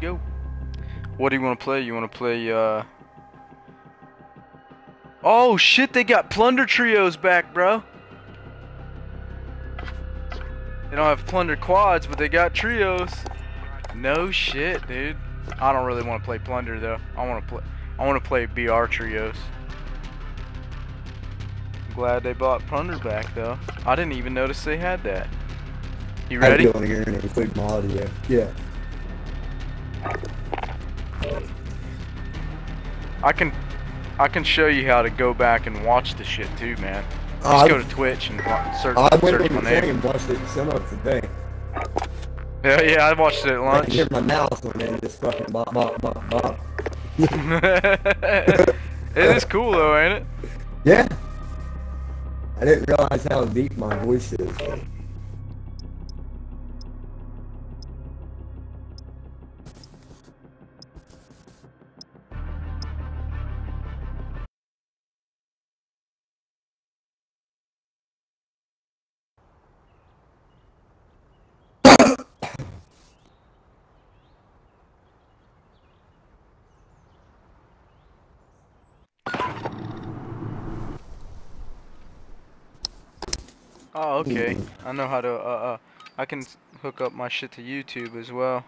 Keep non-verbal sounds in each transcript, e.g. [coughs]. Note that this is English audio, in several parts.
go. What do you want to play? You want to play, uh... Oh, shit, they got Plunder Trios back, bro. They don't have Plunder Quads, but they got Trios. No shit, dude. I don't really want to play Plunder, though. I want to play... I want to play BR Trios. I'm glad they bought Plunder back, though. I didn't even notice they had that. You ready? I go in here and my audio. Yeah. I can I can show you how to go back and watch the shit too, man. Just Uh, go to Twitch and search, I went search my name. and watched it some of it today. Yeah, yeah, I watched it at I lunch. can hear my mouse when it just fucking bop bop bop bop. [laughs] it is cool though, ain't it? Yeah. I didn't realize how deep my voice is. but- okay. I know how to. Uh, uh, I can hook up my shit to YouTube as well.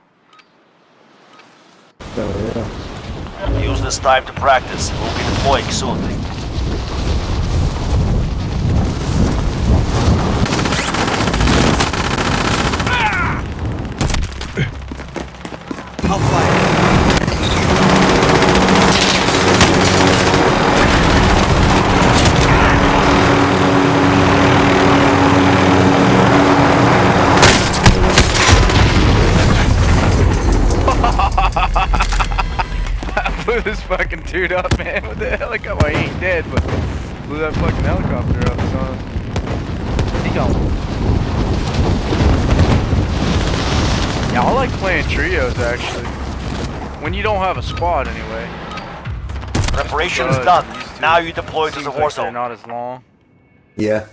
So yeah. Use this time to practice. We'll be deploying soon. I'll fire. I blew this fucking dude up, man, [laughs] with the helicopter. Well, he ain't dead, but blew that fucking helicopter up, son. He gone. Yeah, I like playing trios, actually. When you don't have a squad, anyway. Preparation Uh, done. Now you deploy to seems the war They're not as long. Yeah.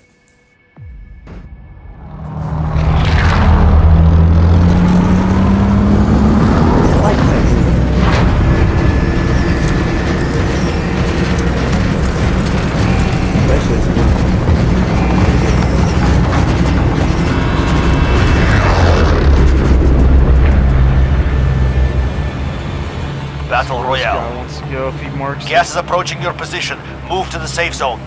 Marks. Gas is approaching your position. Move to the safe zone.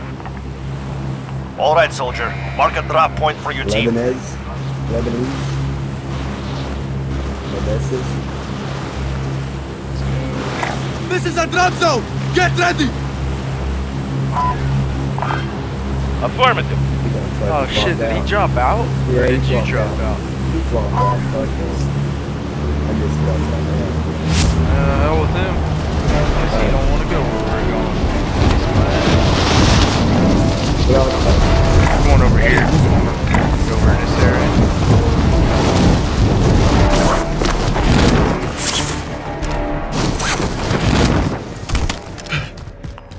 All right, soldier. Mark a drop point for your team. Lebanese. Lebanese. Lebanese. This is a drop zone! Get ready! Affirmative. He gonna fucking Oh shit, did he down. drop out? Yeah, or he did you dropped drop out. out? He flopped out. Fuck this. I just dropped out. Uh, hell with him. Guess he don't want to go where we're going. We're going over here. Go over this area.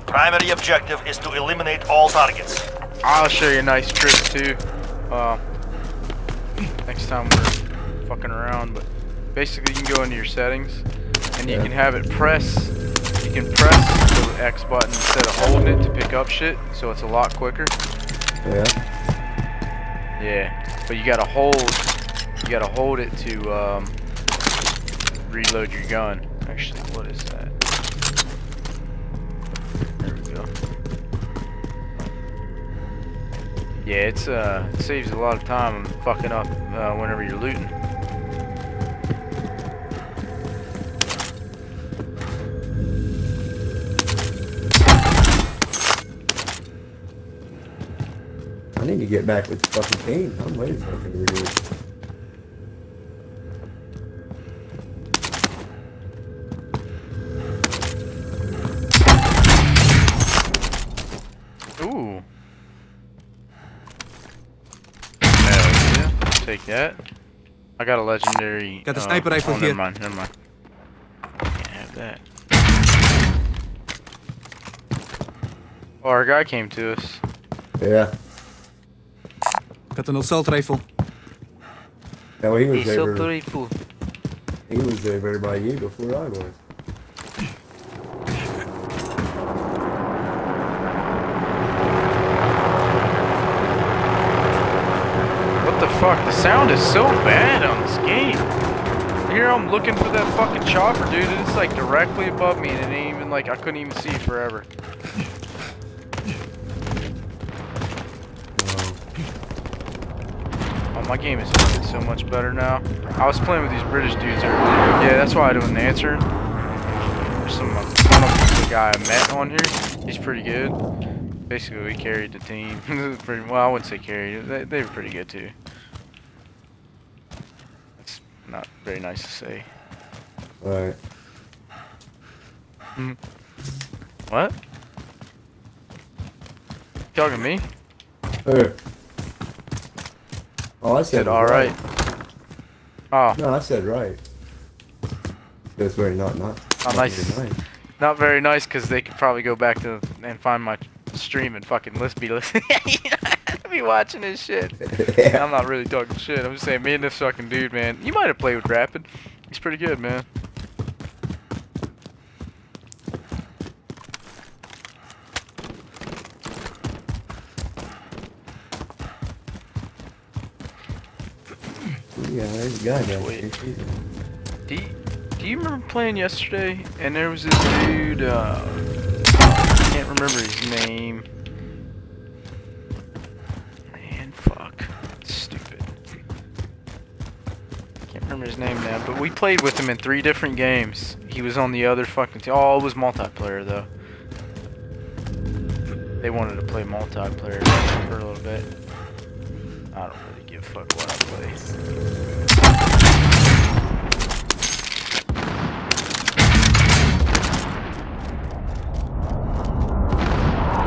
Primary objective is to eliminate all targets. I'll show you a nice trick too. Uh, next time we're fucking around, but basically you can go into your settings and you Yeah. can have it press. You can press the X button instead of holding it to pick up shit, so it's a lot quicker. yeah. Yeah, but you gotta hold. You gotta hold it to um, reload your gun. Actually, what is that? There we go. Yeah, it's uh, it saves a lot of time fucking up uh, whenever you're looting. Get back with the fucking team. I'm way fucking weird. Ooh. Hell yeah. Take that. I got a legendary. Got the uh, sniper rifle oh, here. Never mind, never mind. Can't have that. Oh, our guy came to us. Yeah. Got an assault rifle. No, he was He's so over. beautiful. He was there by you before I was. What the fuck? The sound is so bad on this game. Here I'm looking for that fucking chopper, dude, and it's like directly above me, and it ain't even like I couldn't even see it forever. My game is playing so much better now. I was playing with these British dudes earlier. Yeah, that's why I didn't answer. There's some uh, the guy I met on here. He's pretty good. Basically, we carried the team. [laughs] pretty well. I wouldn't say carried. They, they were pretty good too. It's not very nice to say. Alright. What? Talking to me? Her. Oh, I said all right. Oh, No, I said right. That's very not not. Oh, not nice. very nice. not very nice because they could probably go back to and find my stream and fucking list be listening. [laughs] [laughs] be watching this shit. yeah. [laughs] I'm not really talking shit. I'm just saying, me and this fucking dude, man. You might have played with Rapid. He's pretty good, man. Yeah, there's a guy down Wait. there. Do you, do you remember playing yesterday? And there was this dude. Uh, I can't remember his name. Man, fuck. Stupid. Can't remember his name now. But we played with him in three different games. He was on the other fucking team. Oh, it was multiplayer though. They wanted to play multiplayer for a little bit. I don't really give a fuck what I play.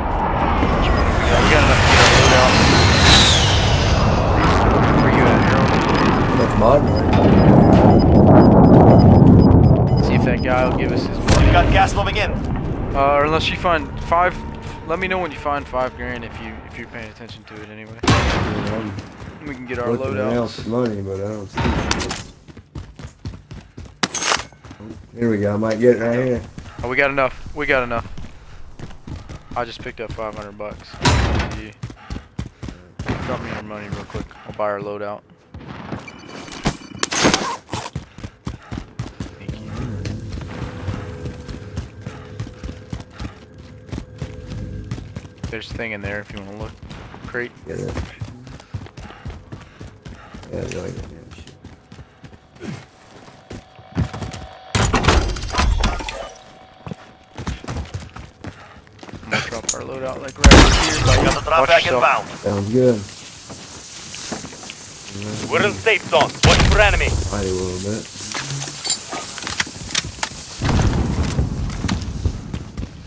Yeah, we got enough to get our out. Where you at, That's modern. See if that guy will give us his money. got gas moving in. Uh, unless you find five, let me know when you find five grand if you if you're paying attention to it anyway. Yeah, We can get our looking around loadouts. for money, but I don't see it. Here we go. I might get it right here. Oh, we got enough. We got enough. I just picked up 500 bucks. You. Drop me your money real quick. I'll buy our loadout. There's a thing in there if you want to look. Crate. Get it. Yeah, I like it. Yeah. I'm gonna drop our loadout like right here. You got the drop Watch back inbound. Sounds good. We're in safe zone. Watch for enemy. Fight a little bit.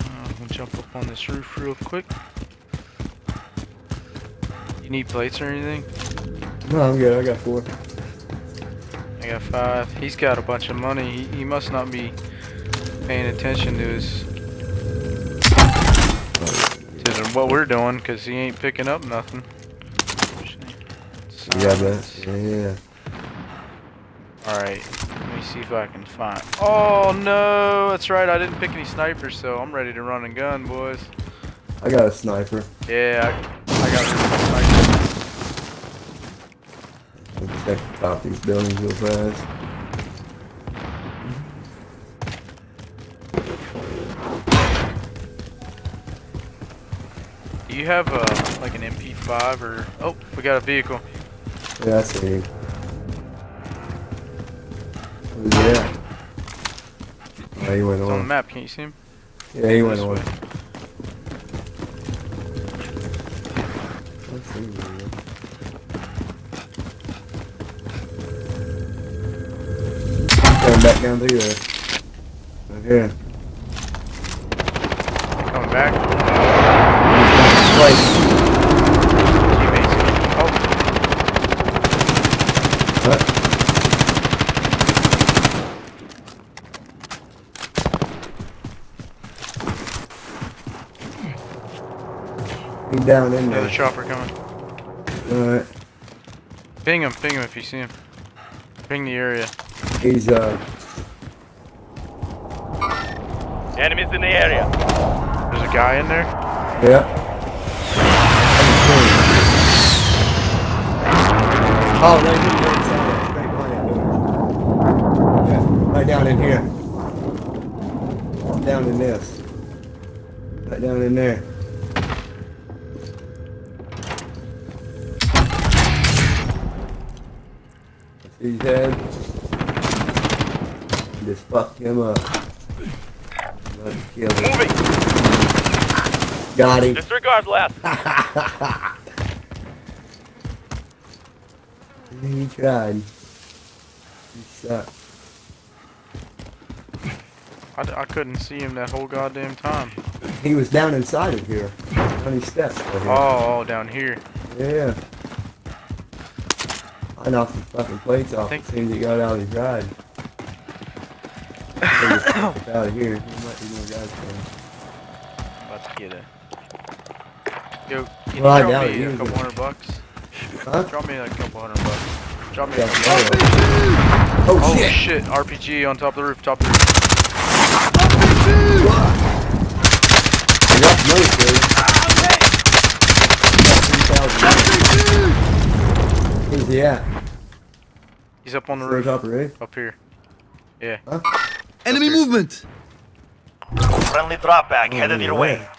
Uh, I'm gonna jump up on this roof real quick. You need plates or anything? No, I'm good. I got four. I got five. He's got a bunch of money. He, he must not be paying attention to his to what we're doing because he ain't picking up nothing. You got that? Yeah, yeah. All right. Let me see if I can find. Oh no, that's right. I didn't pick any snipers, so I'm ready to run and gun, boys. I got a sniper. Yeah, I, I got a sniper. Let's check the top these buildings real fast. Do you have uh, like an MP5 or? Oh, we got a vehicle. Yeah, I see. he? Oh, he went It's on the map. Can't you see him? Yeah, he went This on. way. Back down through there. Right here. Coming back. Teammates. Oh, What? He down in there. another chopper coming. Alright. Ping him. Ping him if you see him. Ping the area. He's uh. Enemies in the area. There's a guy in there. Yeah. Oh, right here, right inside that straight line out there. Yeah, right down in here. Down in this. Right down in there. See his head? Just fucked him up. About to kill him. Moving. Got him. Disregard last. [laughs] He tried. He sucked. I couldn't see him that whole goddamn time. He was down inside of here. On his steps over here. Oh, oh, down here. Yeah. I knocked the fucking plates off. Think- As soon as he got out of his ride. [coughs] Out of here. About to get it. Yo, can Well, you drop me it. a couple can- hundred bucks? Huh? Drop me like a couple hundred bucks. Drop me a couple oh, hundred bucks. oh, Oh shit! shit. RPG on top of the roof, top of the roof. I got money for you. Got 3,000. Where's he at? He's up on the roof. top of the roof? Up here. Yeah. Enemy movement! Friendly drop back, Oh, headed your way. Gas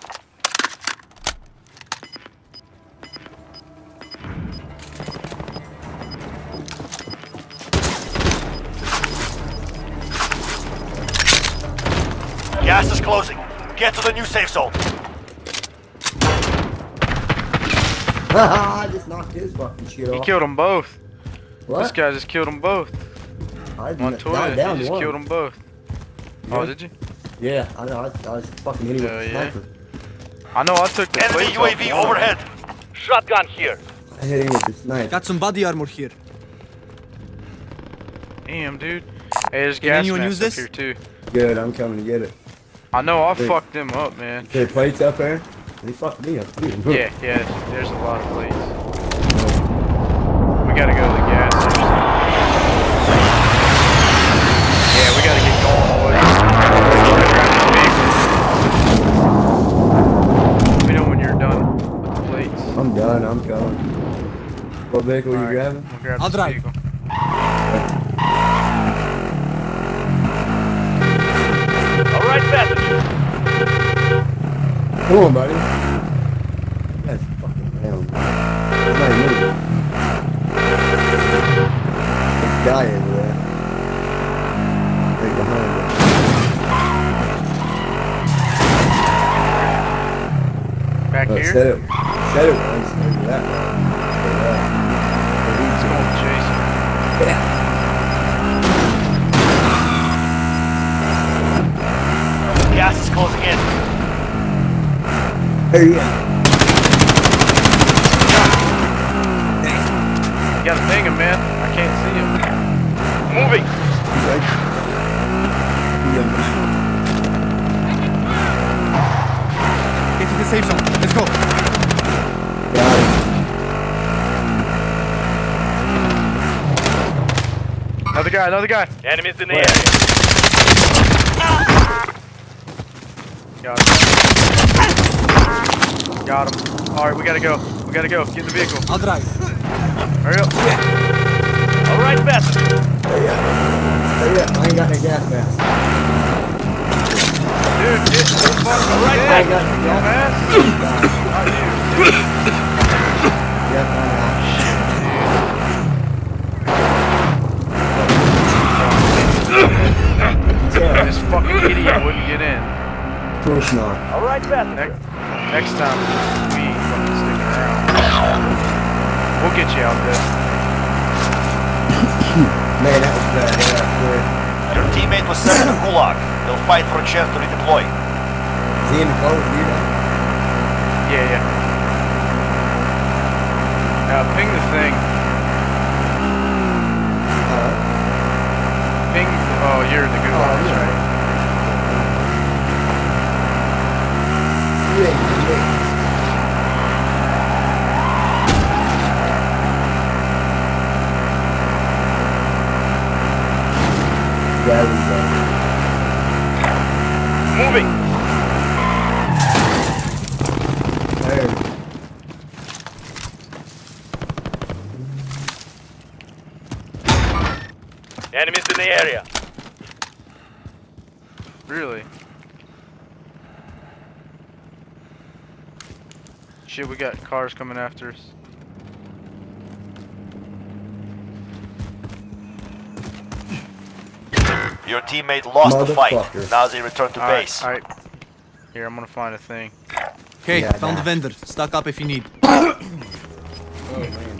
closing. Get to the new safe zone. [laughs] I just knocked his fucking shit He killed them both. what? This guy just killed them both. I Montoya, knocked down he just one. killed them both. Oh, did you? Yeah, I know. I, I was fucking hitting with Hell the yeah. sniper. I know I took the Enemy plates off UAV one. overhead. Shotgun here. I hit him with the sniper. Got some body armor here. Damn, dude. Hey, there's Can gas anyone use this? here too. Good, I'm coming to get it. I know I Hey. fucked them up, man. There plates up there? They fucked me up too. Yeah, yeah, there's a lot of plates. We gotta go to the gas station. Yeah, we gotta get going, boys. Let me know when you're done with the plates. I'm done, I'm coming. What vehicle are you Alright, grabbing? I'll this drive. vehicle. Come on, buddy. That's fucking round. It's not moving. There's a guy over there. Right behind it. Back Oh, here. said it. Said it was. Maybe that way. With Jason. Yeah. In. Hey, yeah. You gotta ping him, man. I can't see him. Moving. He's right. Yeah. Get to the safe zone. Let's go. Got it. Another guy, another guy. Enemies in the Where? area. Got him. Got him. Alright, we gotta go. We gotta go. Get in the vehicle. I'll drive. Hurry up. All right, passengers. Hey, yeah. Hey, yeah. I ain't got no gas mask. Dude, get the fuck right in, I got no gas dumbass. Not you. dude. Yeah, I know. Yeah, This fucking idiot wouldn't get in. Of course not. All right, passengers. Next, next time, we ain't fucking sticking around. We'll get you out there. [coughs] Man, that was bad. Yeah, swear. Your teammate was sent to Gulag. They'll fight for a chance to redeploy. Is he in the clothes? You know? Yeah, yeah. Now ping the thing. Uh, Ping. Oh, you're the good Oh, ones, yeah. right? Moving. There. Enemies in the area. Really? Shit, we got cars coming after us. Your teammate lost the fight. Motherfucker. Now they return to Alright, base. alright. Here, I'm gonna find a thing. Okay, Yeah, found nah. the vendor. Stock up if you need. Oh [coughs] man.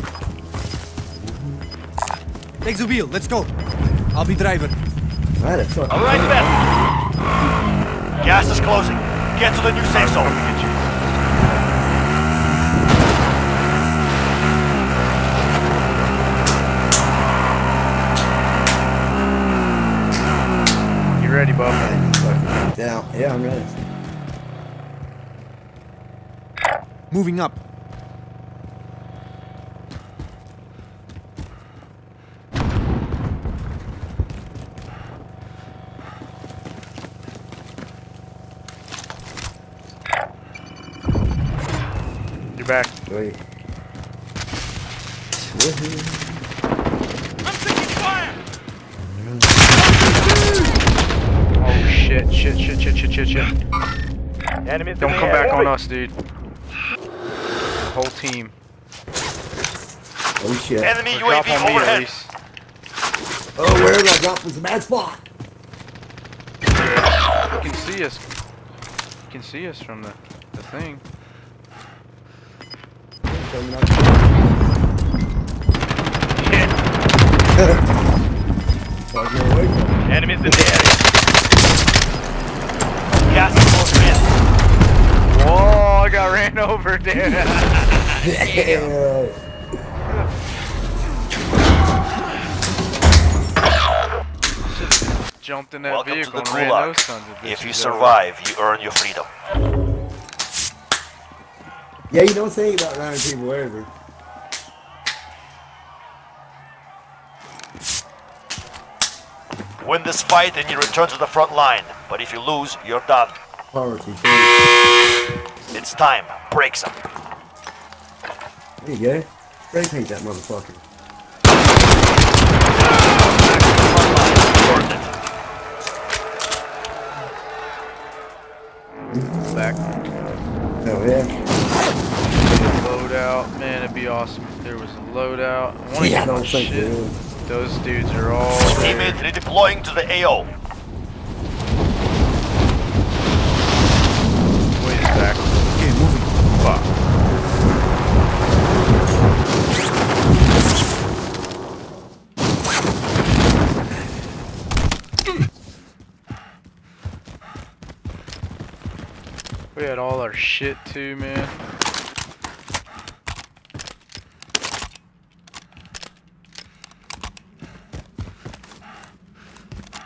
Take the wheel. Let's go. I'll be driver. that's Alright, then. Gas is closing. Get to the new safe zone. gonna get you. You ready, Bob? Fucking down. Yeah, I'm ready. Moving up. You're back. Wait. Don't the come back on us, dude. The Whole team. Oh shit. Enemy Or drop UAV on me overhead. least. Oh, where am I dropping? a bad spot. You can see us. You can see us from the, the thing. Yeah. [laughs] Fucking away from me. Enemies in the area. Whoa, I got ran over, dude. [laughs] Yeah. Jumped in that Welcome to the Gulag. those sons of bitches If you survive, you earn your freedom. Yeah, you don't say about running people over. Win this fight and you return to the front line. But if you lose, you're done. Poverty. It's time. Break some. There you go. Spray paint that motherfucker. Front line. Worth it. back. Oh yeah. Loadout, man, it'd be awesome if there was a loadout. I Yeah, I get don't think shit. there is. Those dudes are all there. Teammate redeploying to the AO. Wait a back. Okay, Fuck. We had all our shit too, man.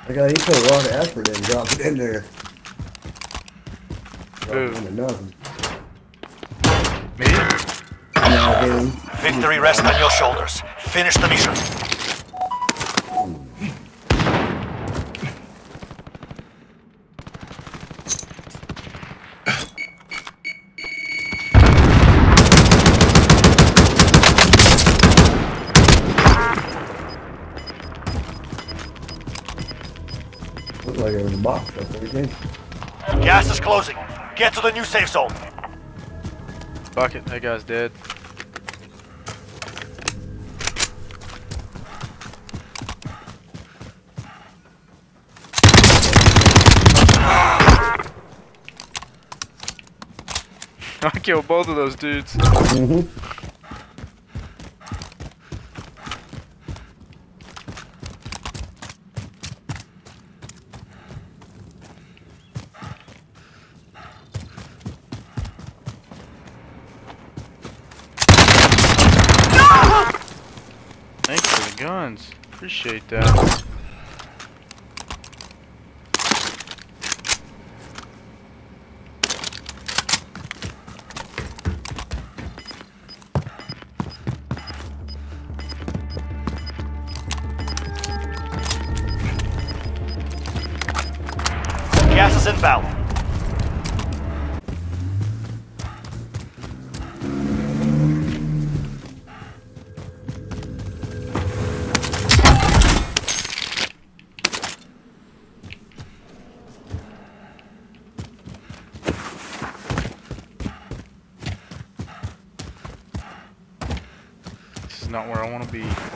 I got he put a lot of effort in dropping in there. Dropping into nothing. Me? No. Victory rests on your shoulders. Finish the mission. Looked like it was a box up there, didn't? Gas is closing. Get to the new safe zone. Fuck it, that guy's dead. [laughs] I killed both of those dudes. [laughs] Mm-hmm. Thanks for the guns. Appreciate that.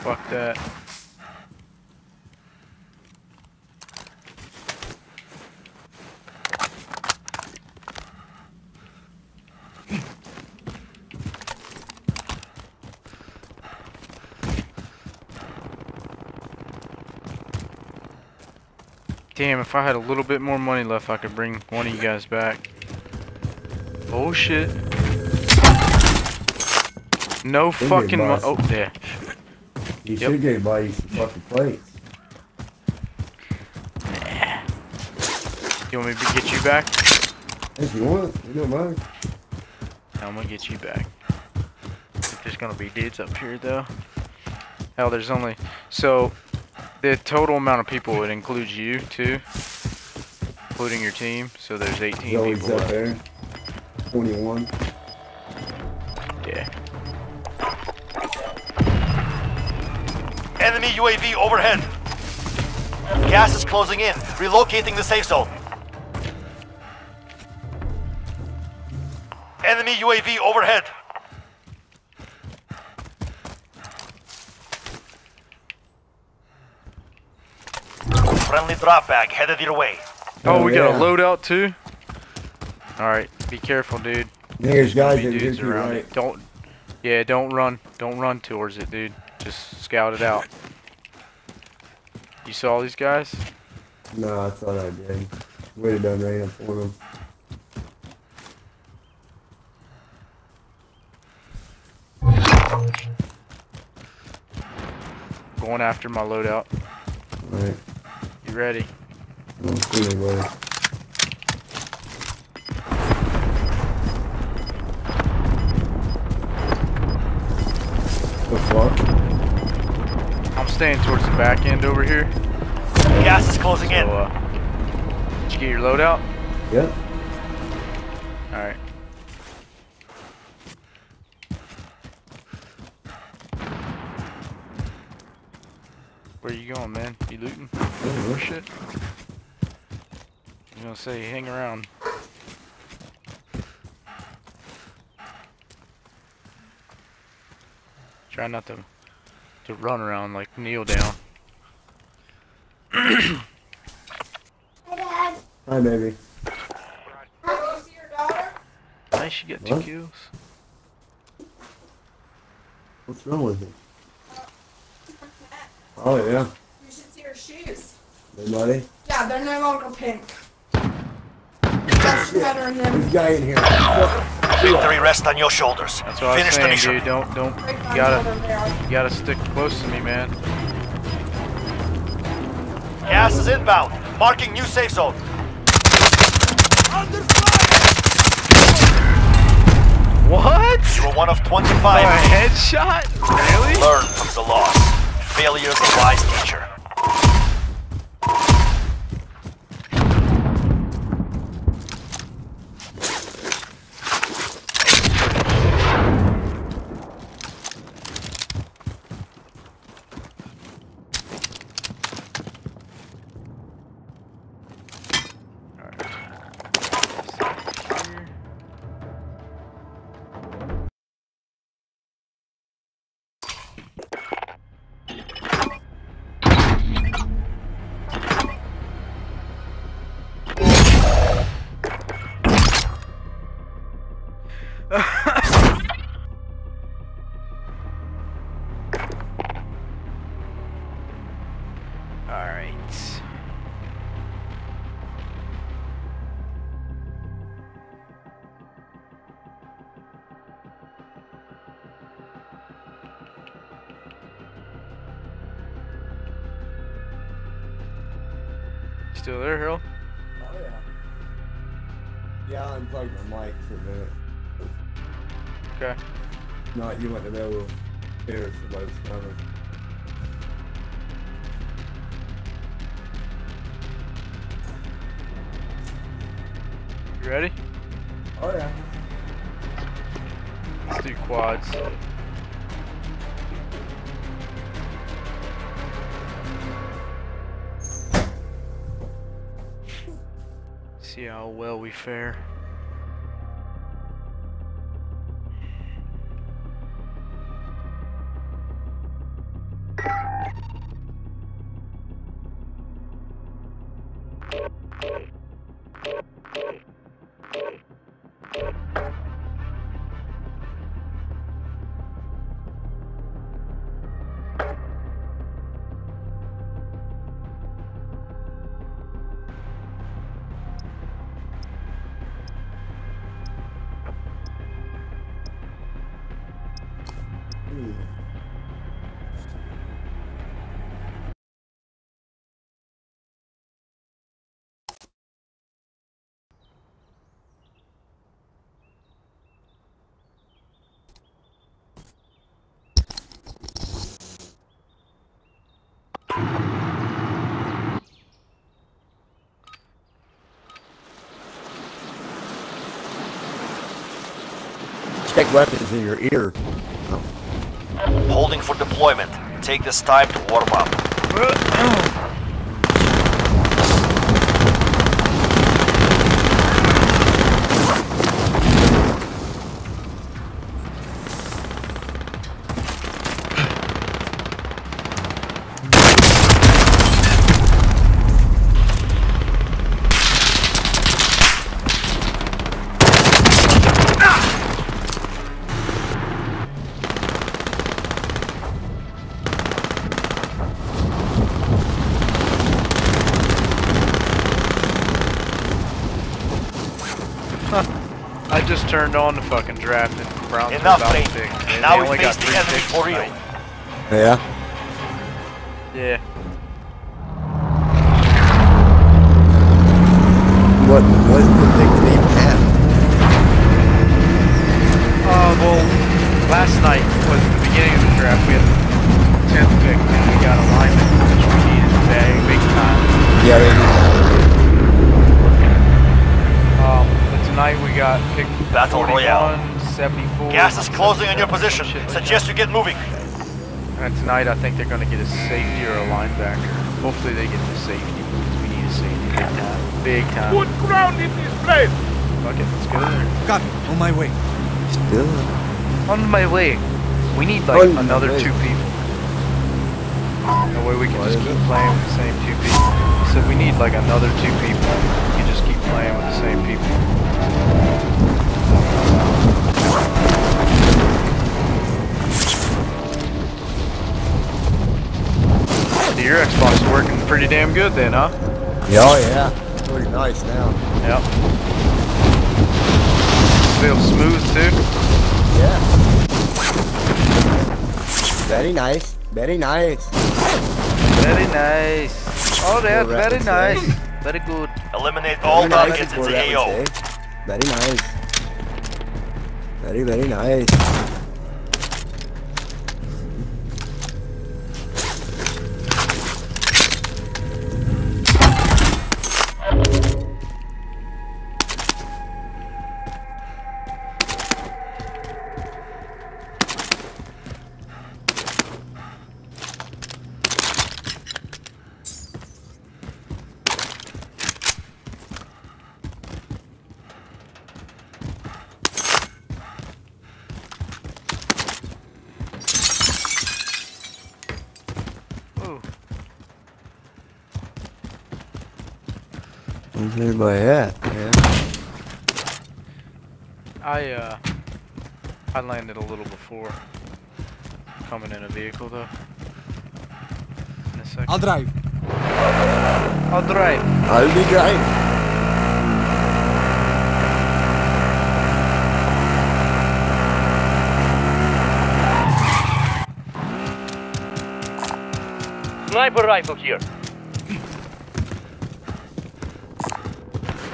Fuck that. Damn, if I had a little bit more money left, I could bring one of you guys back. Oh shit. No fucking mo- busted. Oh, yeah. You Yep. should get buy you some fucking plates. You want me to get you back? If you want, you don't mind. I'm gonna get you back. There's gonna be dudes up here though. Hell, there's only so the total amount of people it includes you too, including your team. So there's 18 Zoe's people. up there. 21. UAV overhead. Gas is closing in. Relocating the safe zone. Enemy UAV overhead. Friendly drop bag headed your way. Oh, Oh, we got a loadout too. All right, be careful, dude. There's guys that dudes around right. it. Don't. Yeah, don't run. Don't run towards it, dude. Just scout it out. You saw these guys? No, I thought I did. We'd have done right for them. Going after my loadout. Alright. You ready? I don't see anybody. The fuck? I'm staying towards the back end over here. Gas is closing So, in. uh, did you get your loadout? Yep. Alright. Where you going, man? You looting? Oh, Or shit? I'm gonna say, hang around. Try not to to run around like kneel down. Hey, Dad. Hi, baby. Can you see your? Nice, you got two What? kills. What's wrong with you? Oh, yeah. You should see her shoes. Anybody? Yeah, they're no longer pink. That's better than them. Guy in here. Victory rests on your shoulders. That's what I was Finish the saying, mission. dude. Don't, don't. You guns gotta, you gotta stick close to me, man. Gas is inbound. Marking new safe zone. What? You were one of 25. A headshot? Really? Learn from the loss. Failure is a wise teacher. Still there, Harold? Oh, yeah. Yeah, I unplugged my mic for a minute. Okay. Not you went to know if somebody's coming. You ready? Oh yeah. Let's do quads. See how well we fare. Check weapons in your ear. Holding for deployment. Take this time to warm up. [clears throat] turned on the fucking draft and Browns were Enough, about to pick. Now we only face got the three enemy picks for real. Yeah. Yeah. Suggest you get moving. And tonight I think they're going to get a safety or a linebacker. Hopefully they get the safety, because we need a safety big time. Big time. Good ground in this place. Fuck it, let's go there. Copy. On my way. still. On my way. We need like On another two people. That way we can just keep playing with the same two people. I said we need like another two people. We can just keep playing with the same people. So your Xbox is working pretty damn good then, huh? Yeah, oh yeah. Pretty nice now. Yep. Feels smooth too. Yeah. Very nice. Very nice. Very nice. All right, Four very nice. eh? Very good. Eliminate all Very targets for in the AO. Very nice. Very very nice. Where's everybody at? Yeah. I uh I landed a little before coming in a vehicle though. In a second. I'll drive. I'll drive. I'll be driving. Sniper rifle here.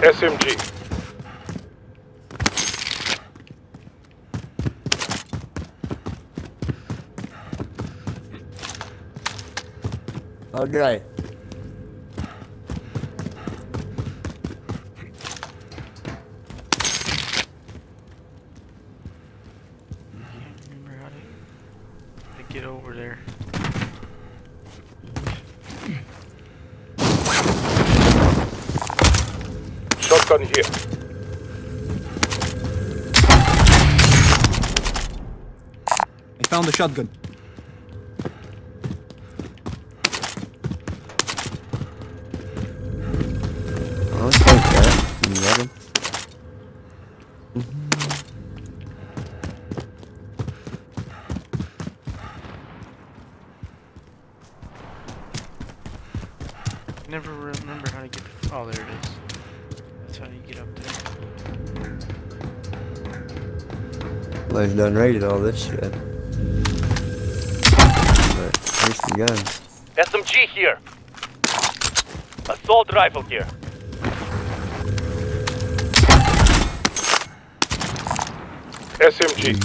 SMG. I'll drive. Shotgun here. I found the shotgun. I'll take. You got him. Never remember how to get the. Oh, there it is. That's how you get up there. Well, he's done raided all this shit. SMG here. Assault rifle here. SMG.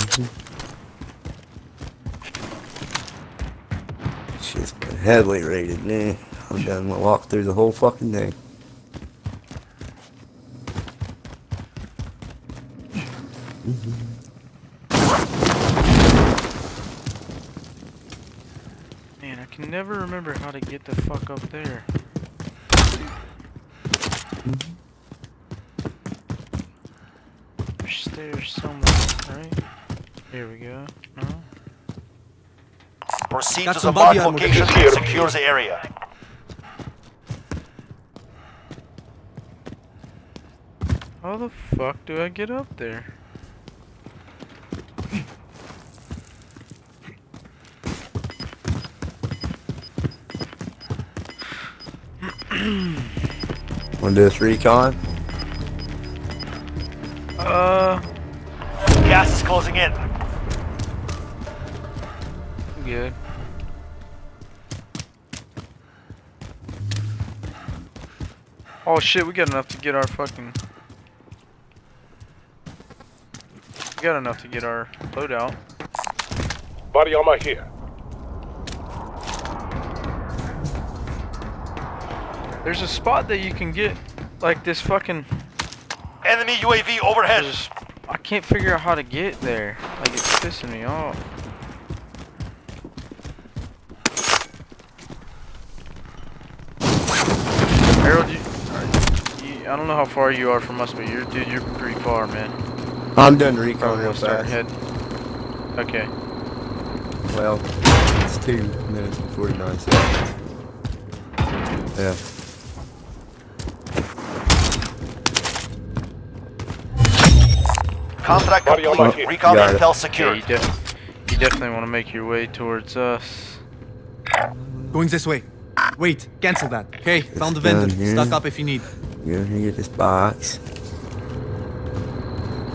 Shit's been heavily rated, man. I'm done. We'll walk through the whole fucking thing. Man, I can never remember how to get the fuck up there. There's stairs somewhere, right? Here we go. No? Proceed Got to the marked location here. and secure the area. How the fuck do I get up there? Wanna do this recon? Uh, Gas is closing in. good. Oh shit, we got enough to get our fucking. We got enough to get our loadout. Body armor here. There's a spot that you can get like this fucking. Enemy UAV overhead. There's, I can't figure out how to get there. Like it's pissing me off. Harold, you, are- you, I don't know how far you are from us, but you're, dude, you're pretty far, man. I'm done recon real gonna start fast. head. Okay. Well, it's two minutes and 49 seconds. Yeah. Contract complete. here. Recon Got it. intel Yeah, you, def- you definitely want to make your way towards us. Going this way. Wait, cancel that. Okay, found the vendor. here. Stock up if you need. You're gonna get this box.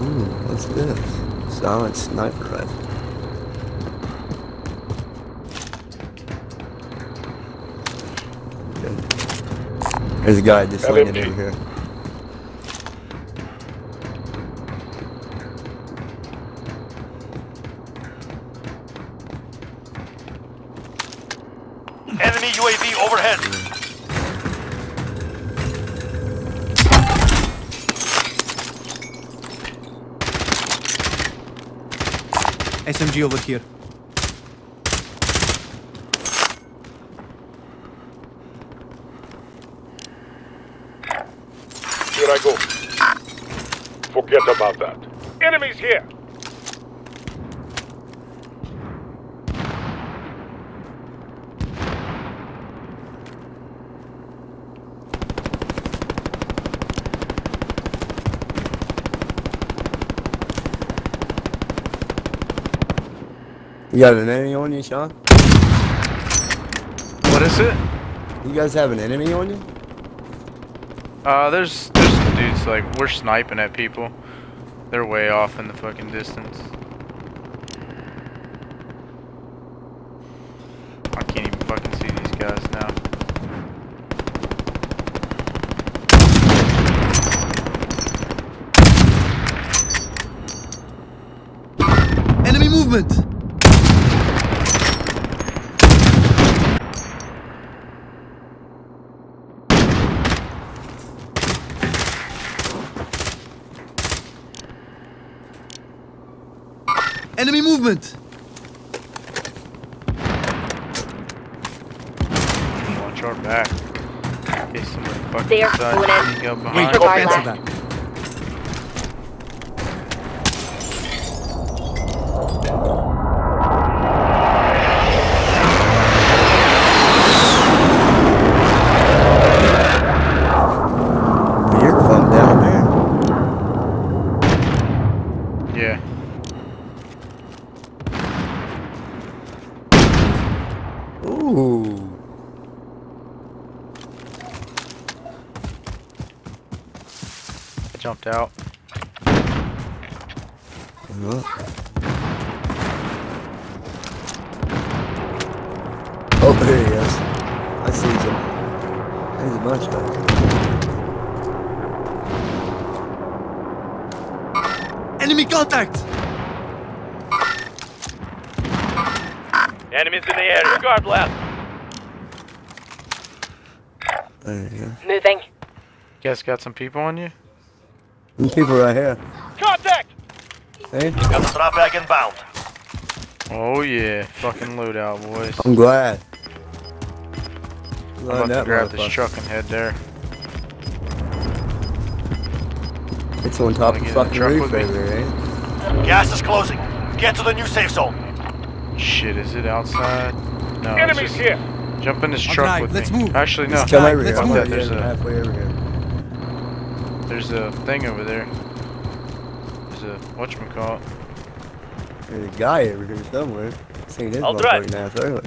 Ooh, what's this? Silent sniper rifle. Okay. There's a guy just landed LMG. over here. SMG over here. Here I go. Forget about that. Enemies here. You got an enemy on you, Sean? What is it? You guys have an enemy on you? Uh, there's there's some dudes like we're sniping at people. They're way off in the fucking distance. I can't even fucking see these guys now. Enemy movement! Enemy movement! Watch our back. In case somebody fucking They are decides pulling in. to sneak up Wait, behind. Provide cancel that. that. You're from down there. Yeah. Ooh. I jumped out. Uh-huh. Oh, there he is. I see him. There's a bunch of them. Enemy contact! Enemies in the air. Regard left. There you go. Moving. You guys got some people on you? Some people right here. Contact! Hey, Got the drop bag inbound. Oh yeah, fucking loadout, boys. I'm glad. I'm about to grab this truck and head there. It's on top of get the fucking truck roof with over there, eh? Gas is closing. Get to the new safe zone. Shit, is it outside? No, Enemies here. jump in this truck drive, with let's me. move. Actually, no. Let's come Guys, over let's here. move. There's yeah, a- halfway over here. There's a thing over there. There's a whatchamacallit. There's a guy over here somewhere. Seen his I'll drive. motherfucking ass earlier.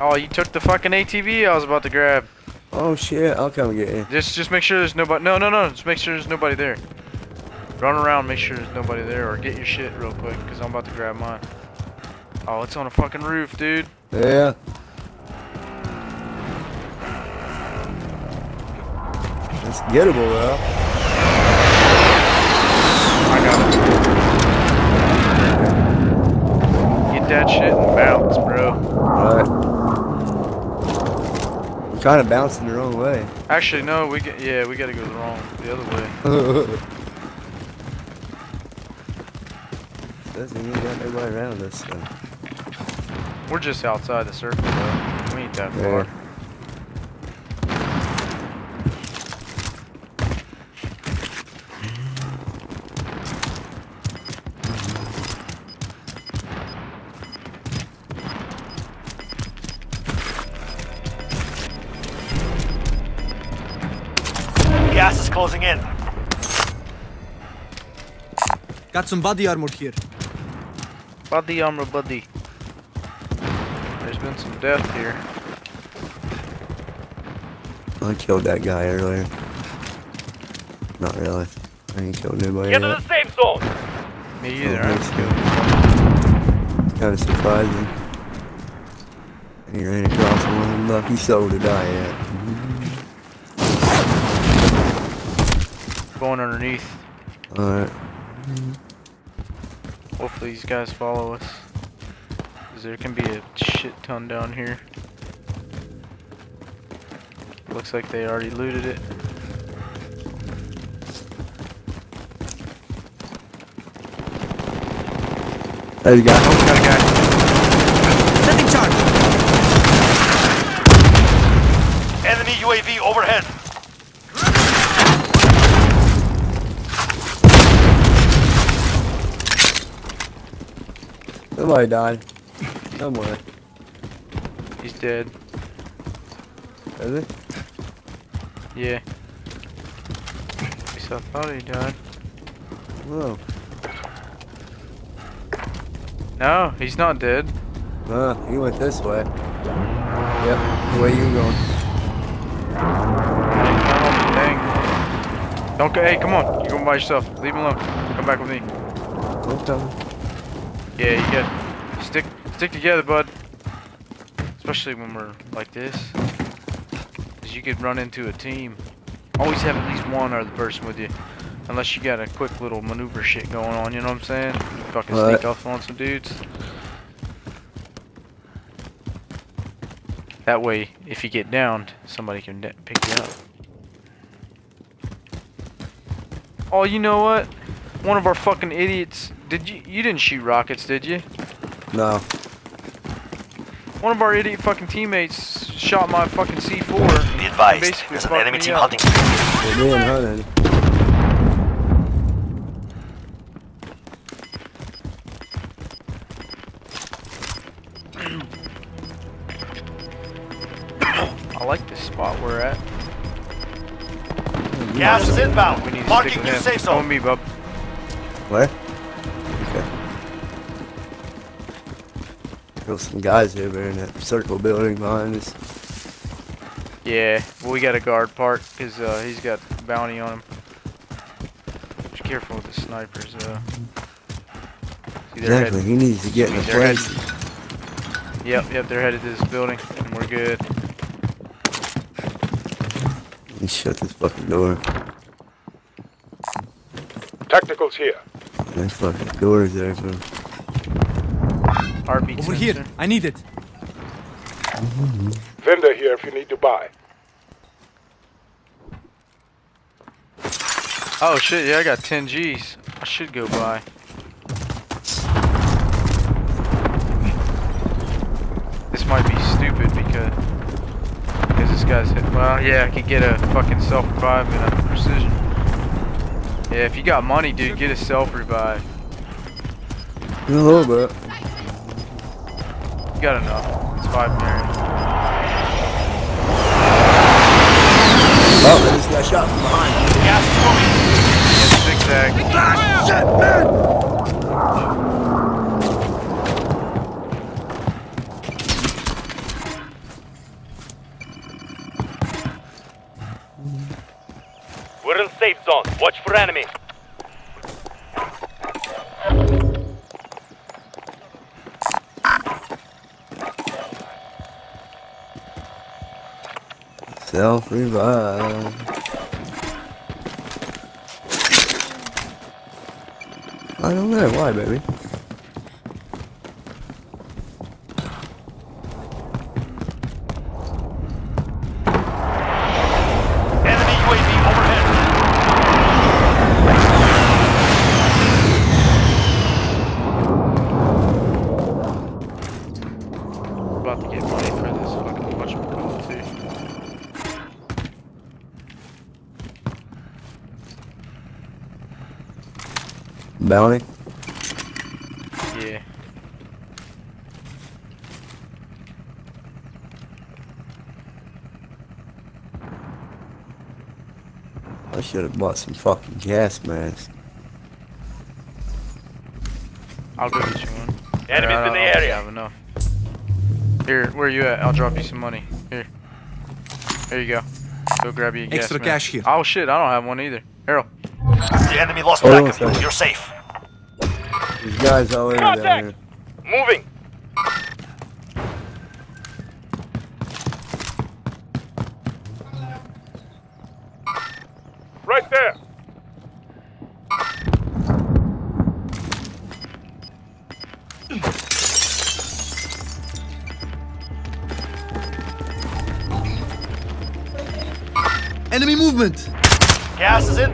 Oh, you took the fucking ATV I was about to grab. Oh shit, I'll come get you. Just just make sure there's nobody. No, no, no. Just make sure there's nobody there. Run around, make sure there's nobody there, or get your shit real quick, cause I'm about to grab mine. Oh, it's on a fucking roof, dude. Yeah. It's gettable though. I got it. Get that shit and bounce, bro. Right. I'm kind of bouncing the wrong way. Actually, no, we get. Yeah, we gotta go the wrong, the other way. [laughs] Doesn't even got nobody around us. So. We're just outside the circle, though. We ain't that far. Yeah. Got some body armor here. Body armor, buddy. There's been some death here. I killed that guy earlier. Not really. I ain't killed nobody Get to yet. the safe zone. Me either. Oh, I thanks. killed Kind of surprising. And He ran across one lucky soul to die at. Going underneath. Alright. Hopefully these guys follow us. Cause there can be a shit ton down here. Looks like they already looted it. There you go. Oh, got a guy. Setting charge! Enemy UAV overhead. Somebody died. Somewhere. He's dead. Is it? Yeah. At least I thought he died. Whoa. No, he's not dead. Uh, he went this way. Yep. The way you going. He's not on the thing. Don't go. Hey, come on. You're going by yourself. Leave him alone. Come back with me. Okay. Yeah, you got stick together, bud. Especially when we're like this, cause you could run into a team. Always have at least one other person with you, unless you got a quick little maneuver shit going on. You know what I'm saying? You fucking Right. sneak off on some dudes. That way, if you get downed, somebody can pick you up. Oh, you know what? One of our fucking idiots. Did you? You didn't shoot rockets, did you? No. One of our idiot fucking teammates shot my fucking C4. Be advised, there's an enemy team up. hunting. Hunted. I like this spot we're at. Gas yeah, is inbound. Marking you safe zone. Me, bub. There's some guys over in that circle building behind us. Yeah, well, we got a guard part because uh, he's got bounty on him. Be careful with the snipers. Uh. Exactly. headed- He needs to get in a They're headed- place. Yep, yep, they're headed to this building, and we're good. He shut this fucking door. Tacticals here. That fucking door is open. Heartbeat Over sensor. here. I need it. Vendor here if you need to buy. Oh shit, yeah, I got 10 G's. I should go buy. This might be stupid because because this guy's hit. Well, yeah, I could get a fucking self revive and a precision. Yeah, if you got money, dude, get a self revive. A little bit. You got enough. It's five million. Oh, I just shot from behind. Gas is moving. Zigzag. Ah, We're in safe zone. Watch for enemy. Revive. I don't know why, baby. Enemy UAV overhead. We're about to get money for this fucking whatchamacallit too. Bounty. Yeah. I should have bought some fucking gas masks. I'll go get you one. Enemies I in the know if you area. have enough. Here, where are you at? I'll drop you some money. Here. There you go. Go grab you a gas Extra mask. cash here. Oh shit, I don't have one either. Harold. The enemy lost Hold track of you. You're safe. These guys all over down Contact! here. Moving.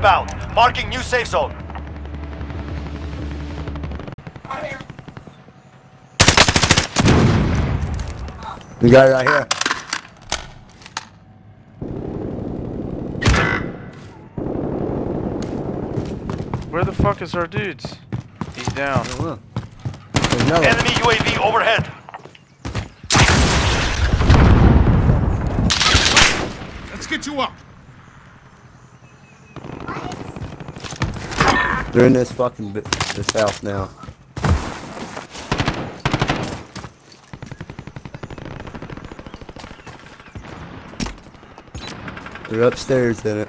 Inbound. Marking new safe zone. Out here. The guy right here. Where the fuck is our dudes? He's down. Well. There's another. Enemy UAV overhead. Let's get you up. They're in this fucking bi- this house now. They're upstairs in it.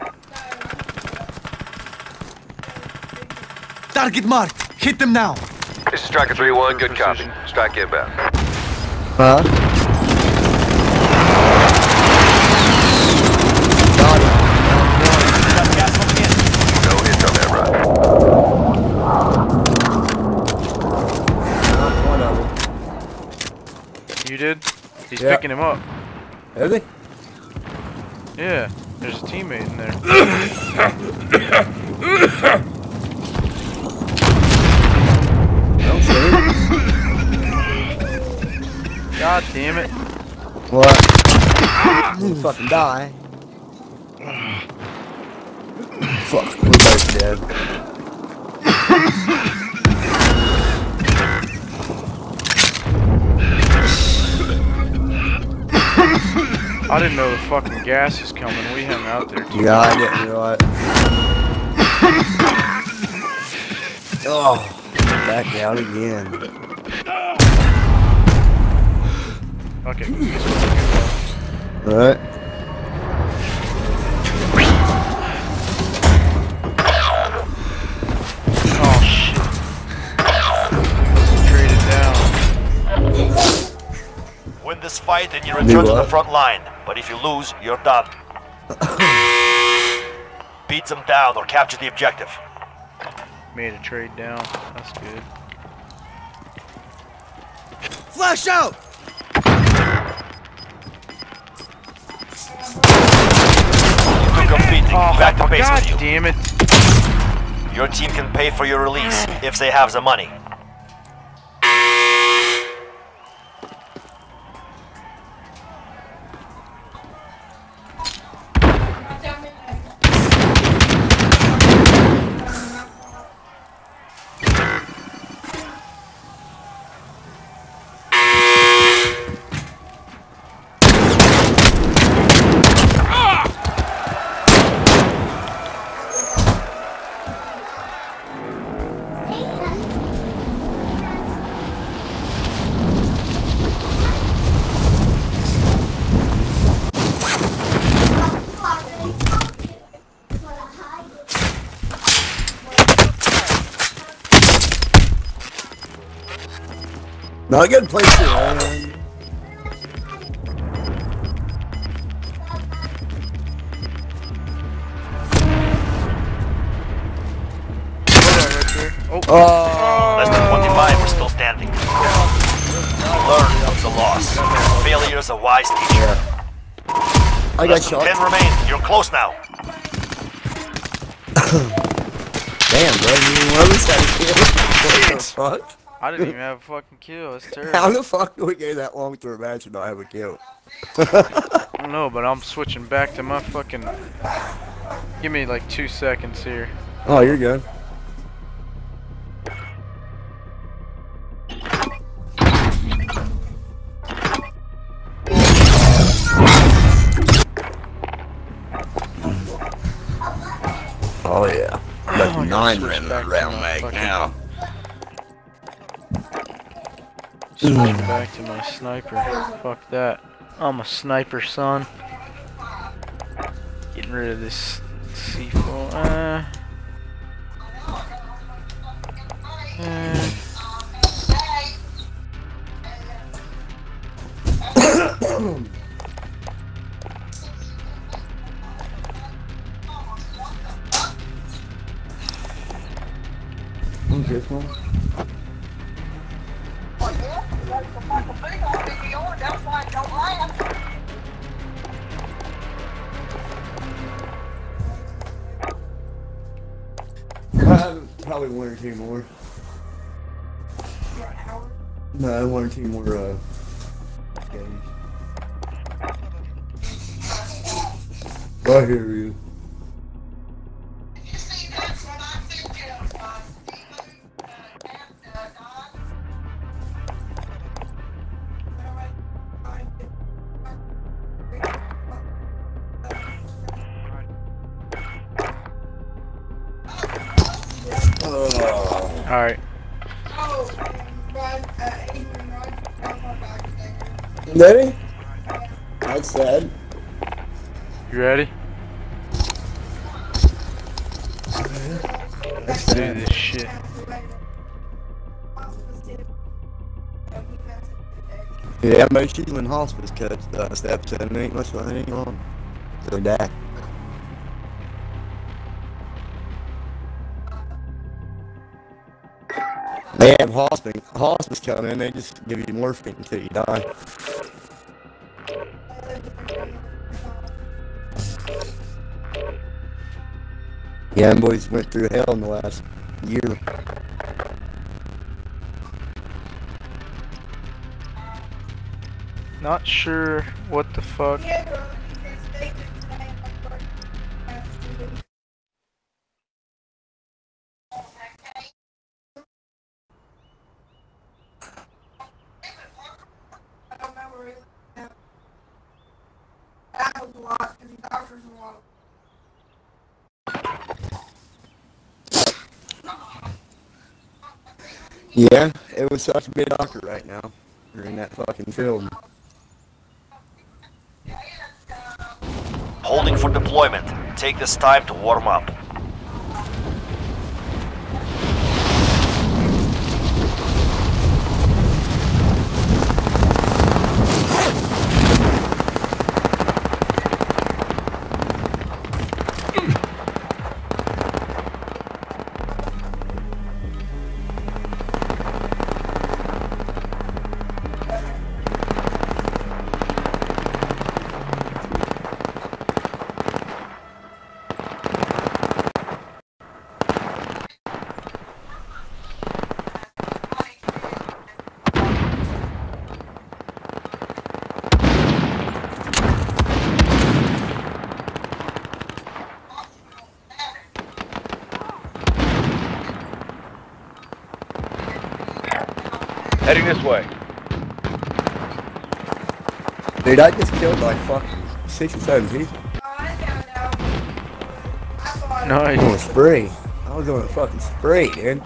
Target marked. Hit them now. This is Striker 3-1, good copy. Strike inbound. Huh? Got it. Got gas moving in. No hits on that run. Knocked one of them. You did? He's Yeah. picking him up. Is he? Yeah. There's a teammate in there. I don't see. God damn it. What? You fucking die. Fuck, we're both dead. I didn't know the fucking gas was coming. We hung out there too. Yeah, I didn't realize. oh, back out again. Okay, this was a good one. Alright. Oh shit. Traded down. Win this fight and you return to the front line. But if you lose, you're done. [coughs] Beat them down or capture the objective. Made a trade down. That's good. Flash out! Keep competing. Oh, Back to base God with you. damn it. Your team can pay for your release if they have the money. Not a good place to land. Oh. Oh, Less than 25 we're still standing. Learn from the loss. Failure is a wise teacher. I got Less than shot. 10 remain. You're close now. [coughs] Damn, bro, you didn't want us. What the fuck? I didn't even have a fucking kill. That's How the fuck do we go that long through a match and not have a kill? [laughs] I don't know, but I'm switching back to my fucking. Give me like two seconds here. Oh, you're good. Oh yeah. Oh, Got I gotta nine switch running around my mag fucking- now. Switch back to my sniper. Fuck that. I'm a sniper, son. Getting rid of this C4. Uh, uh, Okay, cool. Probably one or two more. No, one or two more, uh, games. I hear you. Alright. Ready? That's sad. You ready? Let's do this shit. Yeah, most usually when hospice cuts uh, steps in, it ain't much anything wrong. So die. They have hospice hospice come in, they just give you morphine until you die. Yeah, them boys went through hell in the last year. Not sure what the fuck. Killed a lot because he doctors a lot. Yeah, it would suck to be a doctor right now. You're in that fucking field. Holding for deployment. Take this time to warm up. Heading this way. Dude, I just killed like fucking six or seven people. I found out. I thought On a Nice. spree. I was on a fucking spree, dude.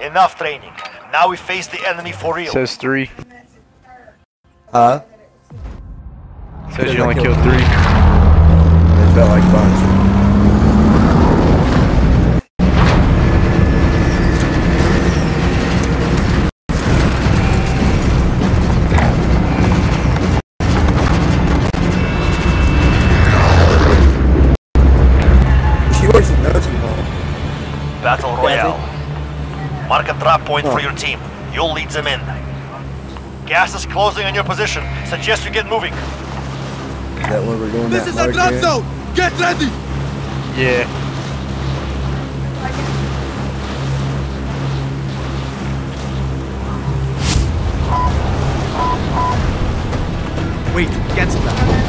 Enough training. Now we face the enemy for real. Says three. Huh? Says you only killed three. Closing on your position. Suggest you get moving. Is that where we're going? This is a drop there? zone! Get ready! Yeah. Wait, cancel that.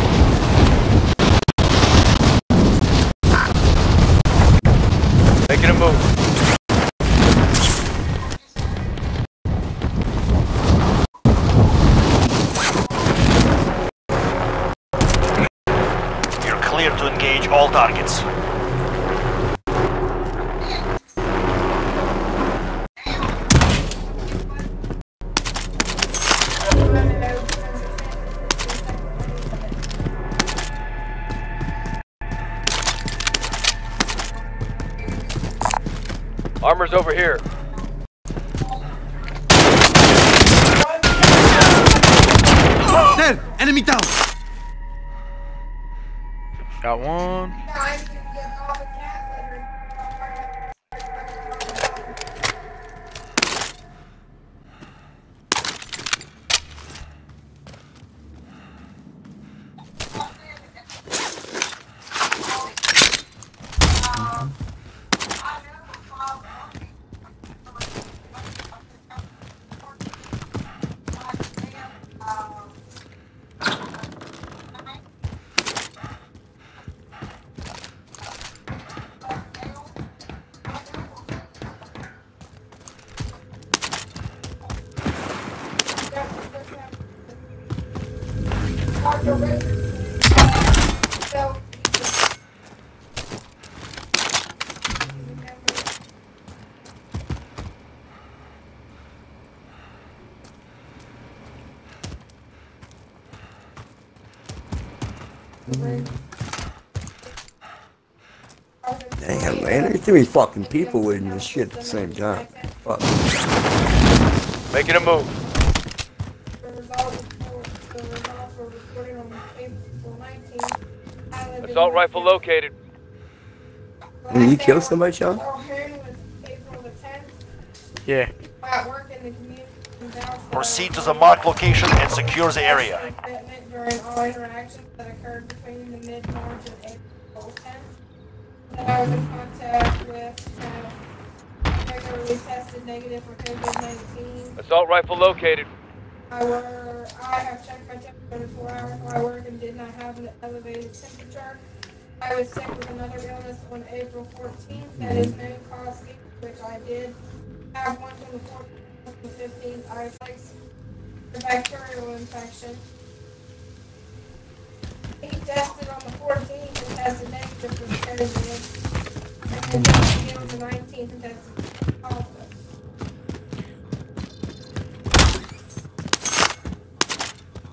Too many fucking people in this shit at the same time. Fuck. Making a move. the results were, the results were recorded on April 19th. I live in- Assault rifle located. Did you kill somebody, Sean? Earl Heron was April the 10th. Yeah. At work in the community. in Dallas, Proceed to the marked location and secure the area. Negative for COVID-19. Assault rifle located. I were, I have checked my temperature twenty-four hours while I work and did not have an elevated temperature. I was sick with another illness on April fourteenth, that is known cause fever, which I did have one from the fourteenth to the fifteenth, I was a bacterial infection. He tested on the fourteenth and tested negative for COVID. And then again on the nineteenth and tested positive.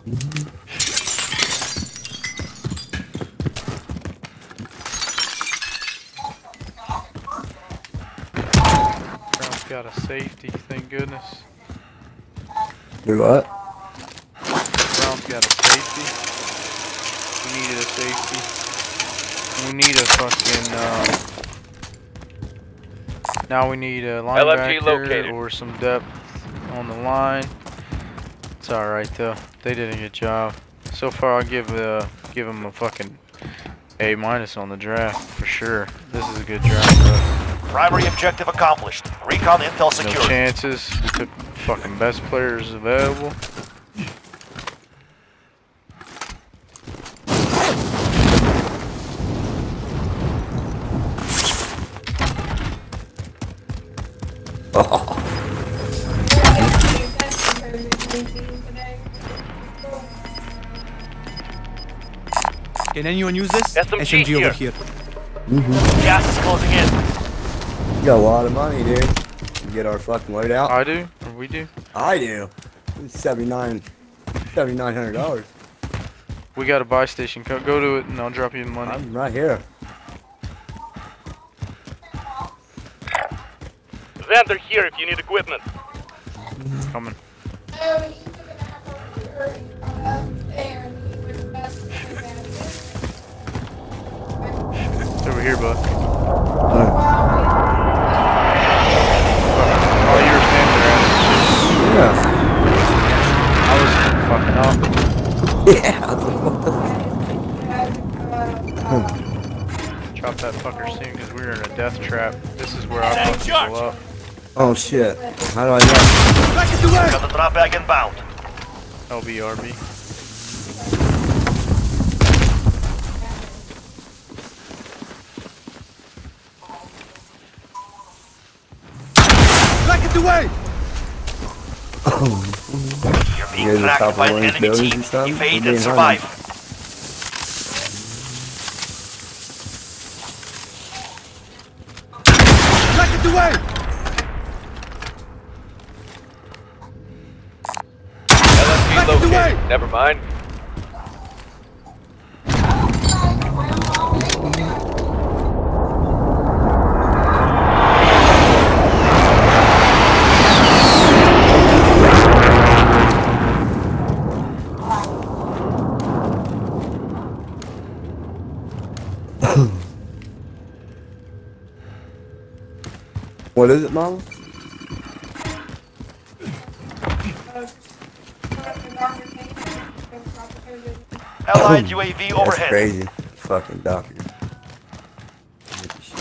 Got a safety, thank goodness. Do what? Brown's got a safety. We needed a safety. We need a fucking, um... Now we need a LMG linebacker or some depth on the line. It's alright though. They did a good job. So far I'll give, uh, give them a fucking A minus on the draft, for sure. This is a good draft, bro. Primary objective accomplished. Recon intel secured. No chances. We took fucking best players available. Can anyone use this? SMG SMG over here. here. Mm-hmm. Gas is closing in. You got a lot of money, dude. You get our fucking load out. I do, or we do. I do. It's 79 $7,900. We got a buy station. Go, go to it, and I'll drop you the money. I'm right here. Xander here if you need equipment. Coming. Here, bud. You were standing there. yeah. I was fucking up. Yeah. I was like, what the- Drop that fucker soon, because we were in a death trap. This is where I fuck people up. Oh shit. How do I know? Got the drop bag inbound. LBRB. Black it away! You're being You guys are tracked by of an one of these enemy buildings team. and? Evade and survive. Black it away! LMG Back located. away! Never mind. What is it, mama? Allied UAV That's crazy. Fucking doctor. Shit.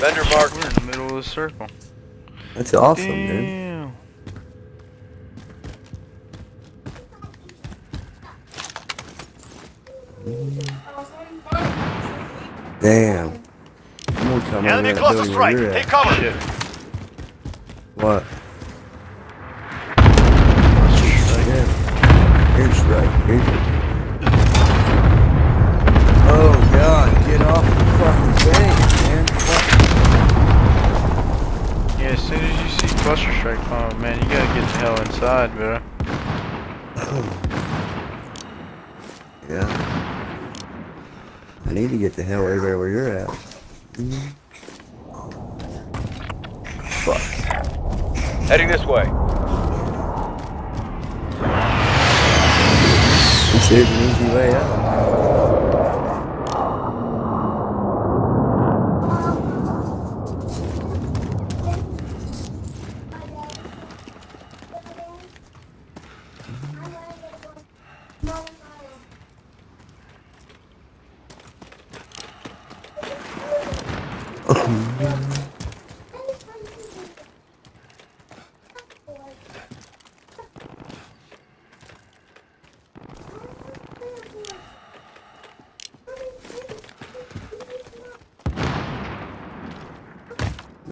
Vendor marked. We're in the middle of the circle. That's awesome, dude. Enemy that cluster strike. where you're Take cover. Shit. What? Yeah. Here's right. Here's Oh god, get off the fucking thing, man. Fuck. Yeah, as soon as you see cluster strike, oh man, you gotta get the hell inside, bro. Yeah. I need to get the hell over where you're at. Mhm. Fuck. Heading this way. This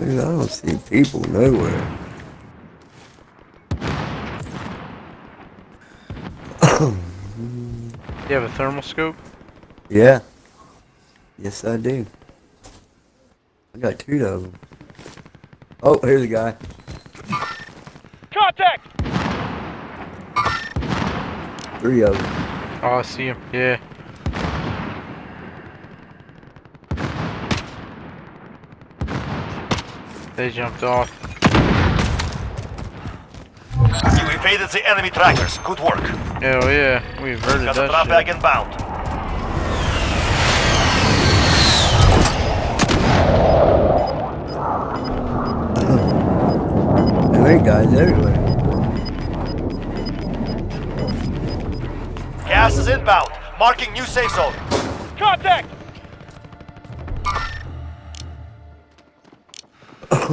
I don't see people nowhere. [clears throat] you have a thermal scope? Yeah. Yes, I do. I got two of them. Oh, here's a guy. Contact! Three of them. Oh, I see him. Yeah. They jumped off. You evaded the enemy trackers. Good work. Hell yeah, we averted Got the that drop shit. bag inbound. There ain't guys everywhere. Gas is inbound. Marking new safe zone. Contact!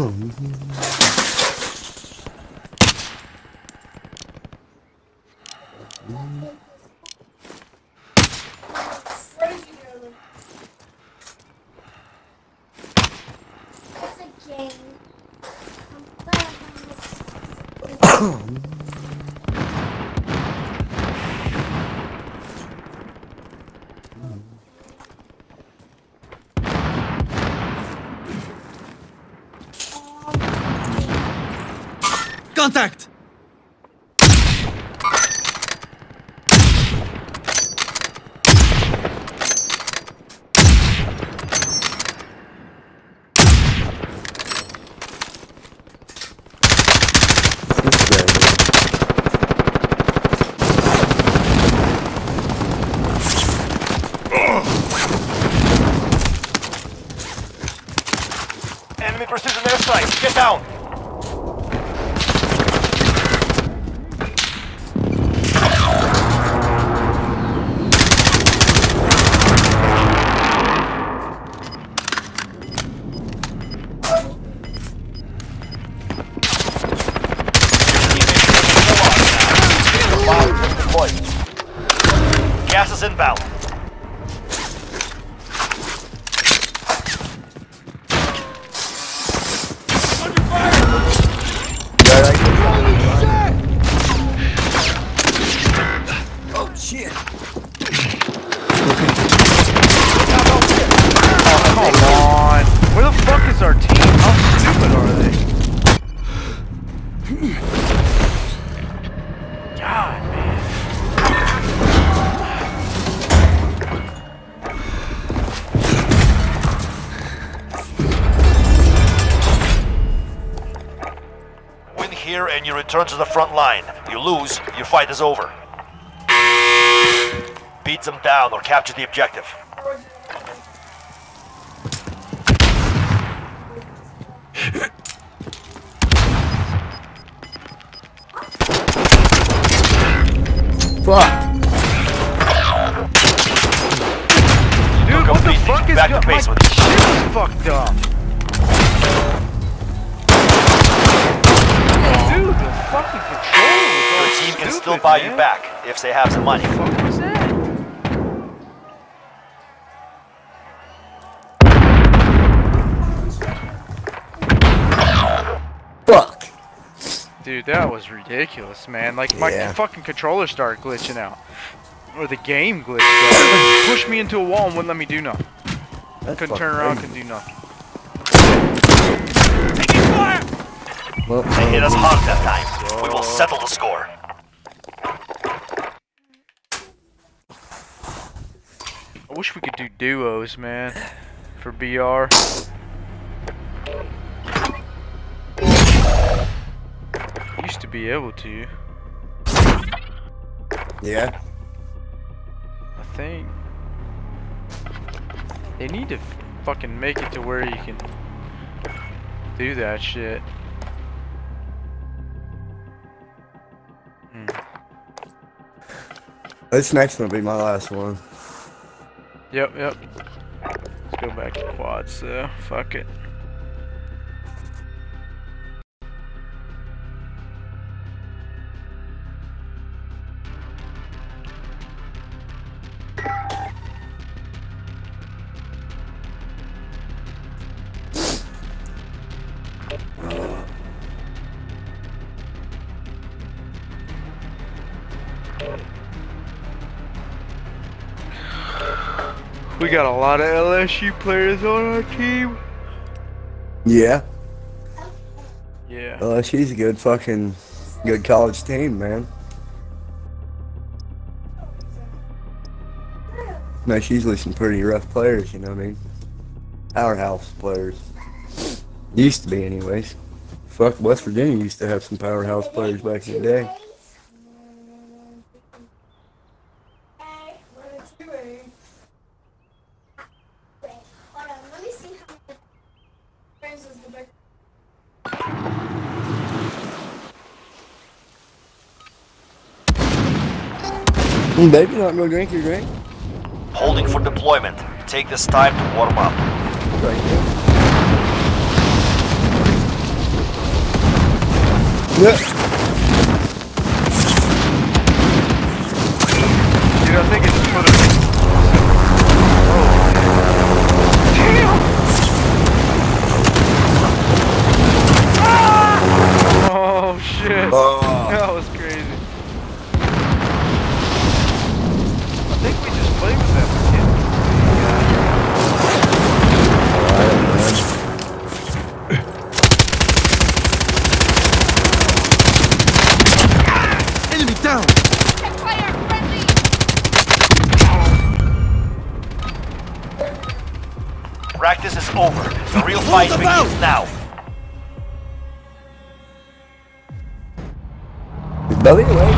いいですね。Contact! Enemy return to the front line. You lose, your fight is over. Beat them down or capture the objective. Ridiculous, man. Like, my Yeah. fucking controller started glitching out. Or the game glitched out. Pushed me into a wall and wouldn't let me do nothing. That's Couldn't turn around, crazy. couldn't do nothing. Well, They hit us um, hard that time. We will settle the score. I wish we could do duos, man. For BR. Be able to, Yeah. I think. They need to fucking make it to where you can do that shit. Hmm. This next one will be my last one. Yep, yep. Let's go back to quads though. Fuck it. We got a lot of LSU players on our team. Yeah. Yeah. She's a good fucking good college team, man. No, she's some pretty rough players, you know what I mean? Powerhouse players. Used to be, anyways. Fuck, West Virginia used to have some powerhouse players back in the day. Hey, what are you doing? Hold on, let me see how many James is the big Mm, Mm, baby, not gonna drink your drink? Holding for deployment. Take this time to warm up. Right here. Yeah. Now. Is Belly awake?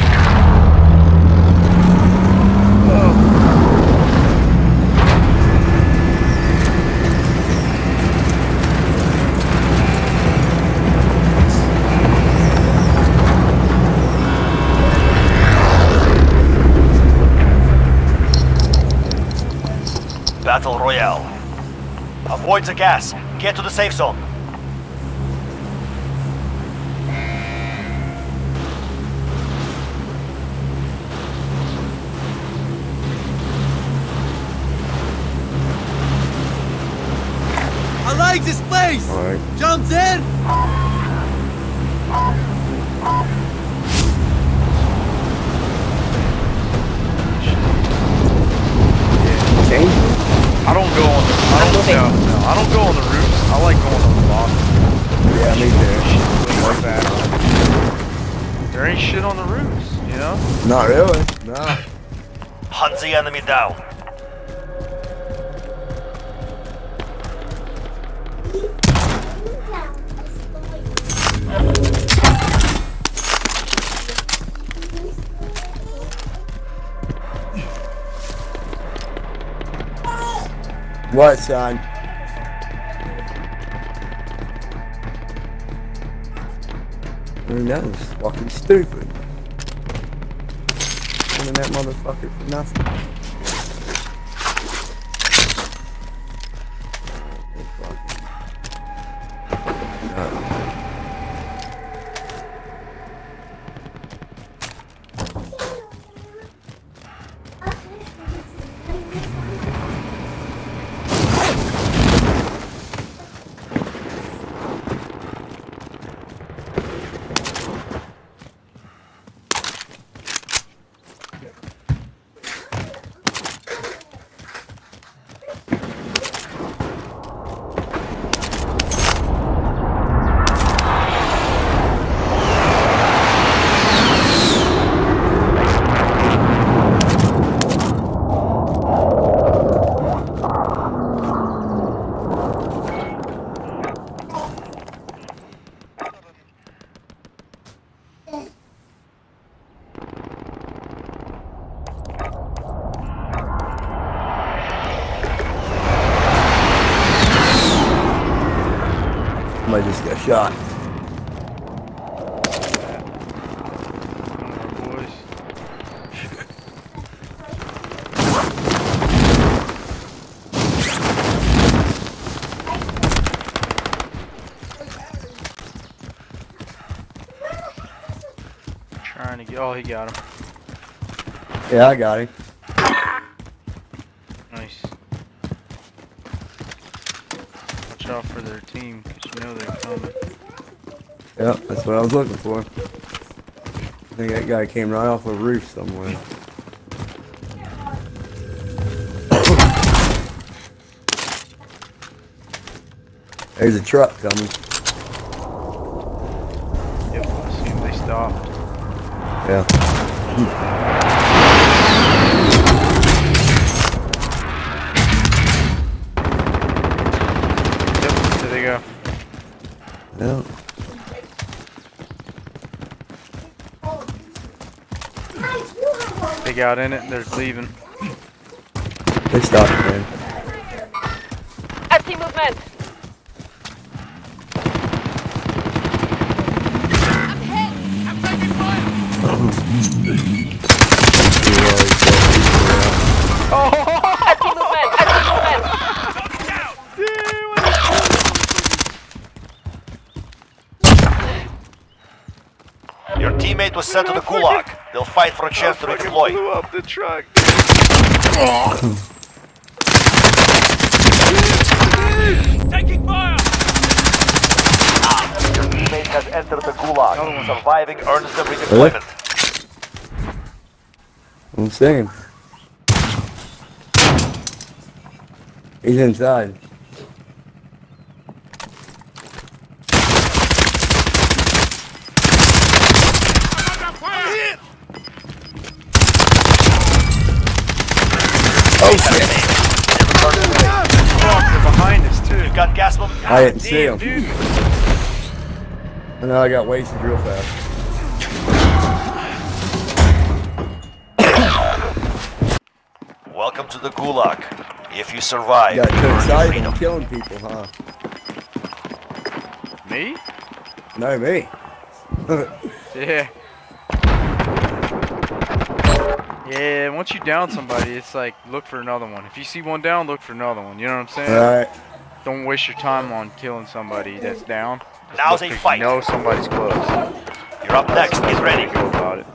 Battle Royale. Avoid the gas. Get to the safe zone. Enemy down. What, son? Who knows? Fucking stupid. Killing that motherfucker for nothing. Somebody just got shot. Trying to get. Oh, he got him. Yeah, I got him. Yep, that's what I was looking for. I think that guy came right off a roof somewhere. [coughs] There's a truck coming. Yep, I assume they stopped. Yeah. [laughs] got in it, and they're leaving. They stopped, man. I see movement. I see movement. I see movement. Your teammate was sent to the gulag. They'll fight for a chance to redeploy. blew up the truck. Taking fire! Your teammate has entered the gulag. Another. Surviving earns them redeployment. I'm saying. He's inside. Oh shit! Fuck, they're behind us too. You've got gas mom- I didn't see him. dude. I know I got wasted real fast. Welcome to the gulag. If you survive, Got you too earn your excited and killing people, huh? Me? No, me. Yeah. Yeah, once you down somebody, it's like look for another one. If you see one down, look for another one. You know what I'm saying? Alright. Don't waste your time on killing somebody that's down. Now's a fight. You know somebody's close. You're up next. Get ready. Go about it.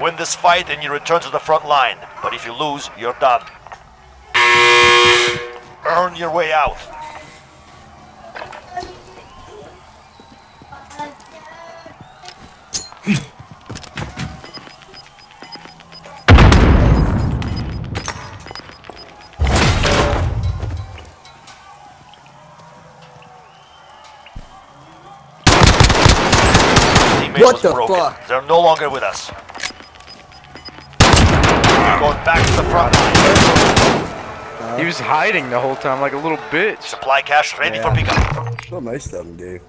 Win this fight and you return to the front line. But if you lose, you're done. Earn your way out. Teammate What was the broken. fuck? They're no longer with us. Going back to the front line. He was hiding the whole time like a little bitch. Supply cache ready for Yeah. pickup. Well, most of them do.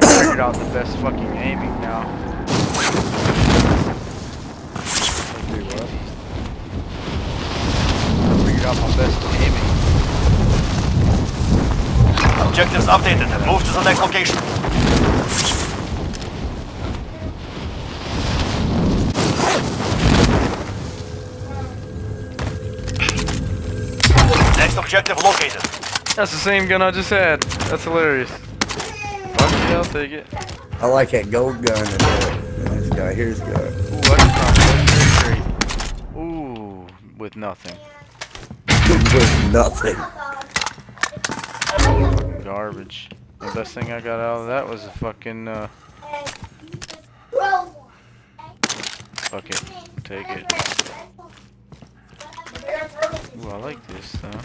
Figured out the best fucking aiming now. Do what? I figured out my best aiming. Objectives updated. Move to the next location. Next objective located. That's the same gun I just had. That's hilarious. Fuck yeah, I'll take it. I like that gold gun. And this guy here's got. Ooh, I can find legendary crate. Ooh, with nothing. [laughs] With nothing. Garbage. The best thing I got out of that was a fucking, uh, fuck it. Take it. Ooh, I like this though.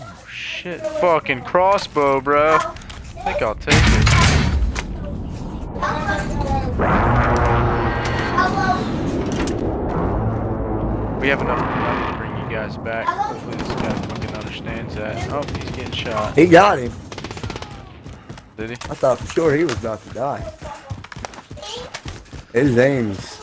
Oh shit. Fucking crossbow, bro. I think I'll take it. We have enough money to bring you guys back. Hopefully this guy fucking understands that. Oh, he's getting shot. He got him. Did he? I thought for sure he was about to die. His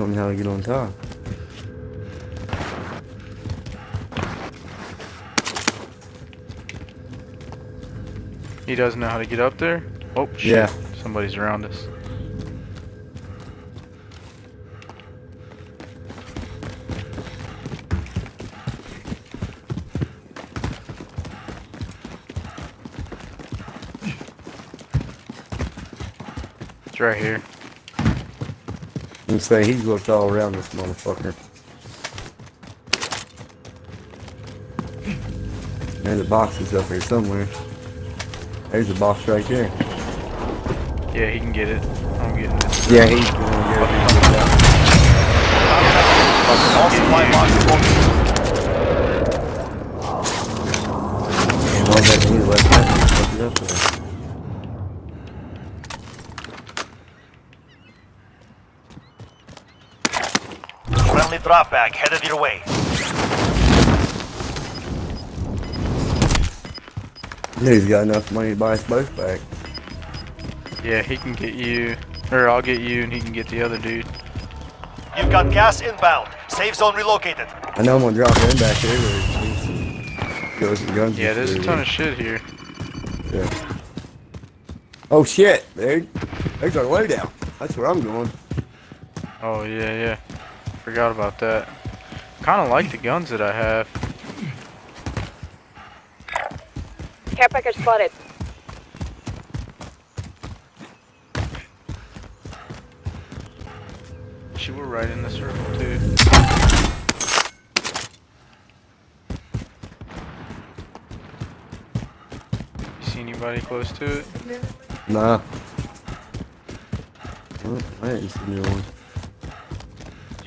don't know how to get on top. He doesn't know how to get up there? Oh, shit. Yeah. Somebody's around us. It's right here. Say he's looked all around this motherfucker. There's a box is up here somewhere. There's a box right there. Yeah, he can get it. I'm getting it. Yeah, he's going to get it. Boxes located. And all that he left that, fuck it up there. Friendly drop bag headed your way. He's got enough money to buy us both back. Yeah, he can get you, or I'll get you, and he can get the other dude. You've got gas inbound. Safe zone relocated. I know I'm gonna drop him back here. but he's- Goes and guns. Yeah, and there's a shit ton of shit here. here. Yeah. Oh shit, dude. There's our loadout. That's where I'm going. Oh yeah, yeah. Forgot about that. Kind of like the guns that I have. Care package spotted. She were right in the circle too. You see anybody close to it? Nah. Oh, I ain't seen no one.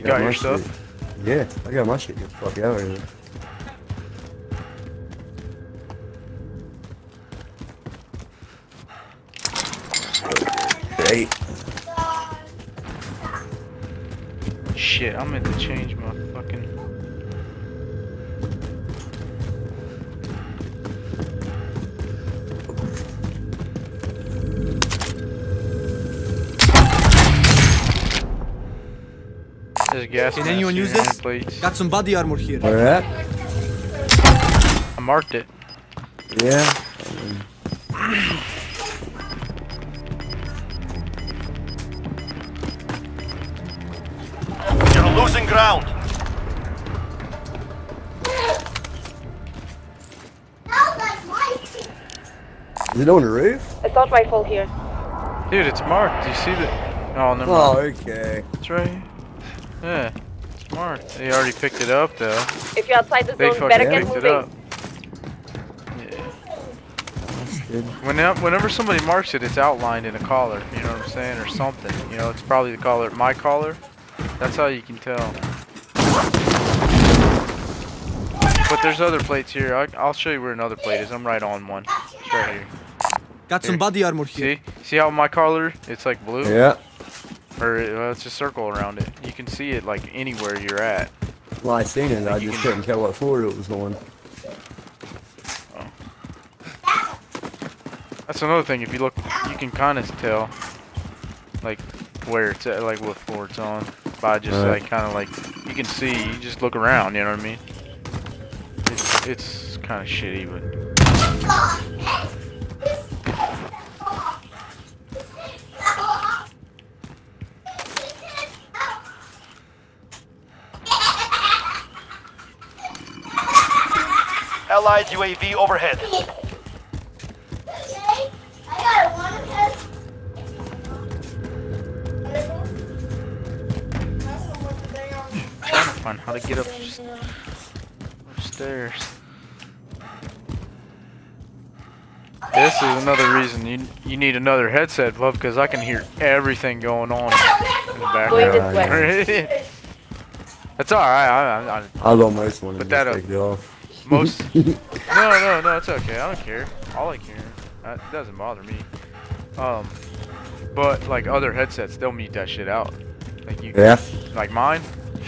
You got my your stuff? shit. Yeah, I got my shit. The fuck out of here. Here use and this? Plates. Got some body armor here. Where at? I marked it. Yeah. You're losing ground. Is it on the roof? my rifle here. Dude, it's marked. Do you see the? Oh, never Oh, mind. okay. It's right here. Yeah, it's marked. He already picked it up though. If you're outside the They zone, better fucking get picked it moving. up. Yeah. That's good. Whenever, whenever somebody marks it, it's outlined in a collar. You know what I'm saying, or something. You know, it's probably the collar, my collar. That's how you can tell. But there's other plates here. I, I'll show you where another plate is. I'm right on one. It's right here. Got some body armor here. See? See how my collar? It's like blue. Yeah. Or uh, it's a circle around it. You can see it like anywhere you're at. Well, I seen it. I You just couldn't tell what floor it was on. That's another thing. If you look, you can kind of tell, like, where it's at, like what floor it's on, by just Right. like kind of like you can see. You just look around. You know what I mean? It's it's kind of shitty, but Allied UAV overhead. trying to find how to get up upstairs. This is another reason you you need another headset, Bub, because I can hear everything going on in the background. [laughs] That's all right. I, I, I, I was almost wanted Put to that just up. take it off. Most. [laughs] no, no, no, it's okay. I don't care. All I care. That doesn't bother me. Um, but like other headsets, they'll mute that shit out. Like you, Yeah. like mine,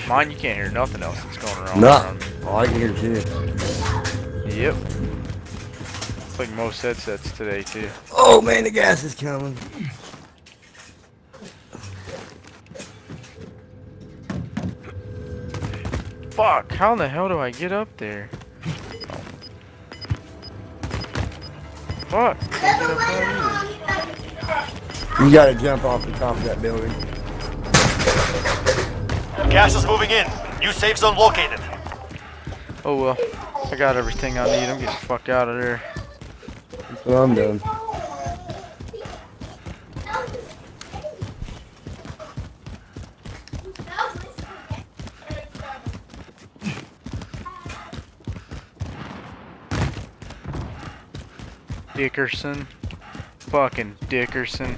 mine you can't hear nothing else that's going around. No. around me. Oh, I can hear too. Yep. It's like most headsets today too. Oh man, the gas is coming. Fuck! How in the hell do I get up there? Fuck! Can't get up there either. You gotta jump off the top of that building. Gas is moving in. New safe zone located. Oh well, I got everything I need. I'm getting the fuck out of there. That's what I'm doing. Dickerson. Fucking Dickerson.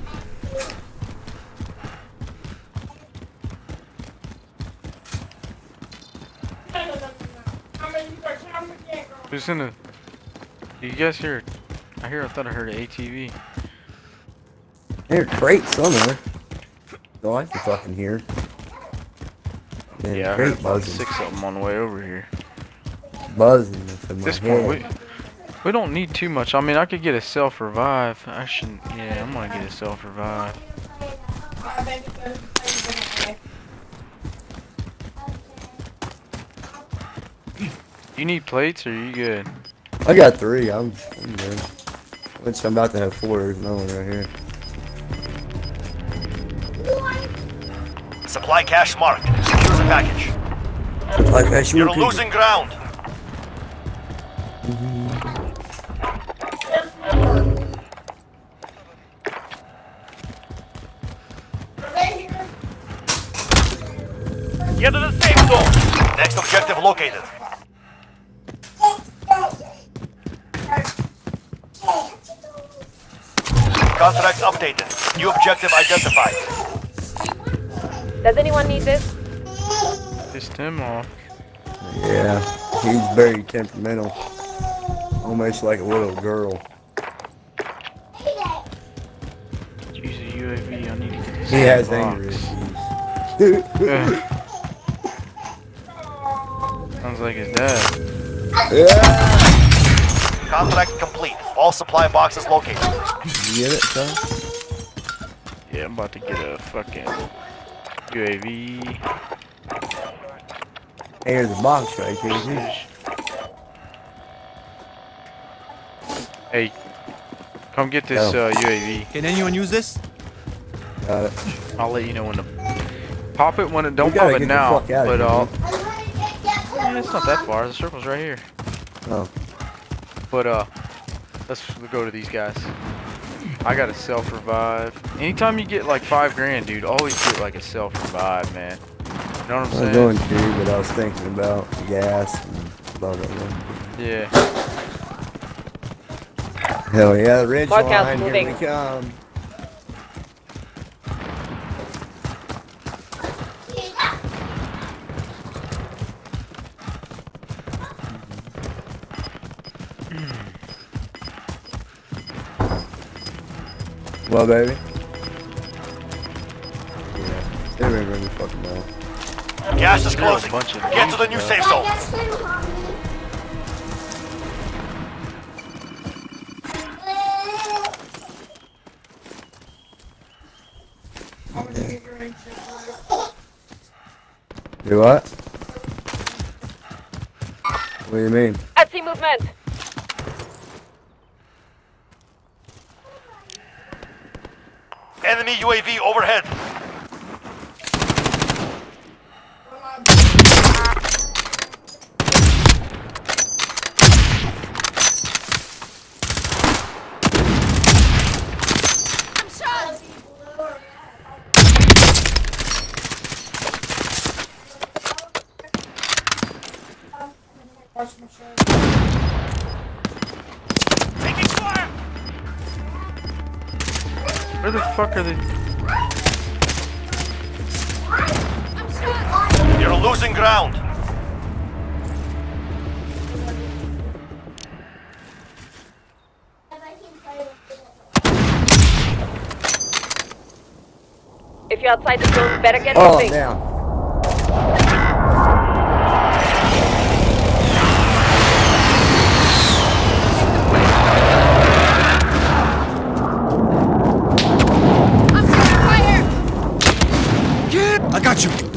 Who's in the... Do you guys hear... I hear, I thought I heard an ATV. There are crates somewhere. Oh, I can fucking hear. Man, Yeah, I heard about buzzing. six of them on the way over here. Buzzing this point, we, we don't need too much. I mean, I could get a self-revive. I shouldn't... Yeah, I'm gonna get a self-revive. You need plates or you good? I got three. I'm, I'm good. Which I'm about to have four. There's no one right here. Supply cache marked. Secure the package. Like I sure You're losing ground. Next objective located. Contract updated. New objective identified. Does anyone need this? Pissed him off. Yeah, he's very temperamental. Almost like a little girl. Use UAV. I need to get this He has box. anger issues. [laughs] Uh, Ugh. Sounds like his dad. yeah! Contract complete. All supply boxes located. You get it, son? Yeah, I'm about to get a fucking UAV. Hey, there's a box right here, too. Hey, come get this Oh. uh, UAV. Can anyone use this? Got it. I'll let you know when to pop it. When it don't pop it now, fuck outta but here, I'll. Man. Yeah, it's not that far. The circle's right here. Oh. But uh, let's go to these guys. I got a self revive. Anytime you get like five grand, dude, always get like a self revive, man. You know what I'm saying? I was going to, but I was thinking about gas and blah, blah, blah. Yeah. Hell yeah, the ridge Mark out, line, here moving. we come. Well, baby. Yeah, they ring really fucking well. Gas is There are a closing. bunch of Get to the new safe zone. Do what? What do you mean? I see movement. Enemy UAV overhead. Taking fire. Where the fuck are they? You're losing ground. If you're outside the zone, better get Oh, moving.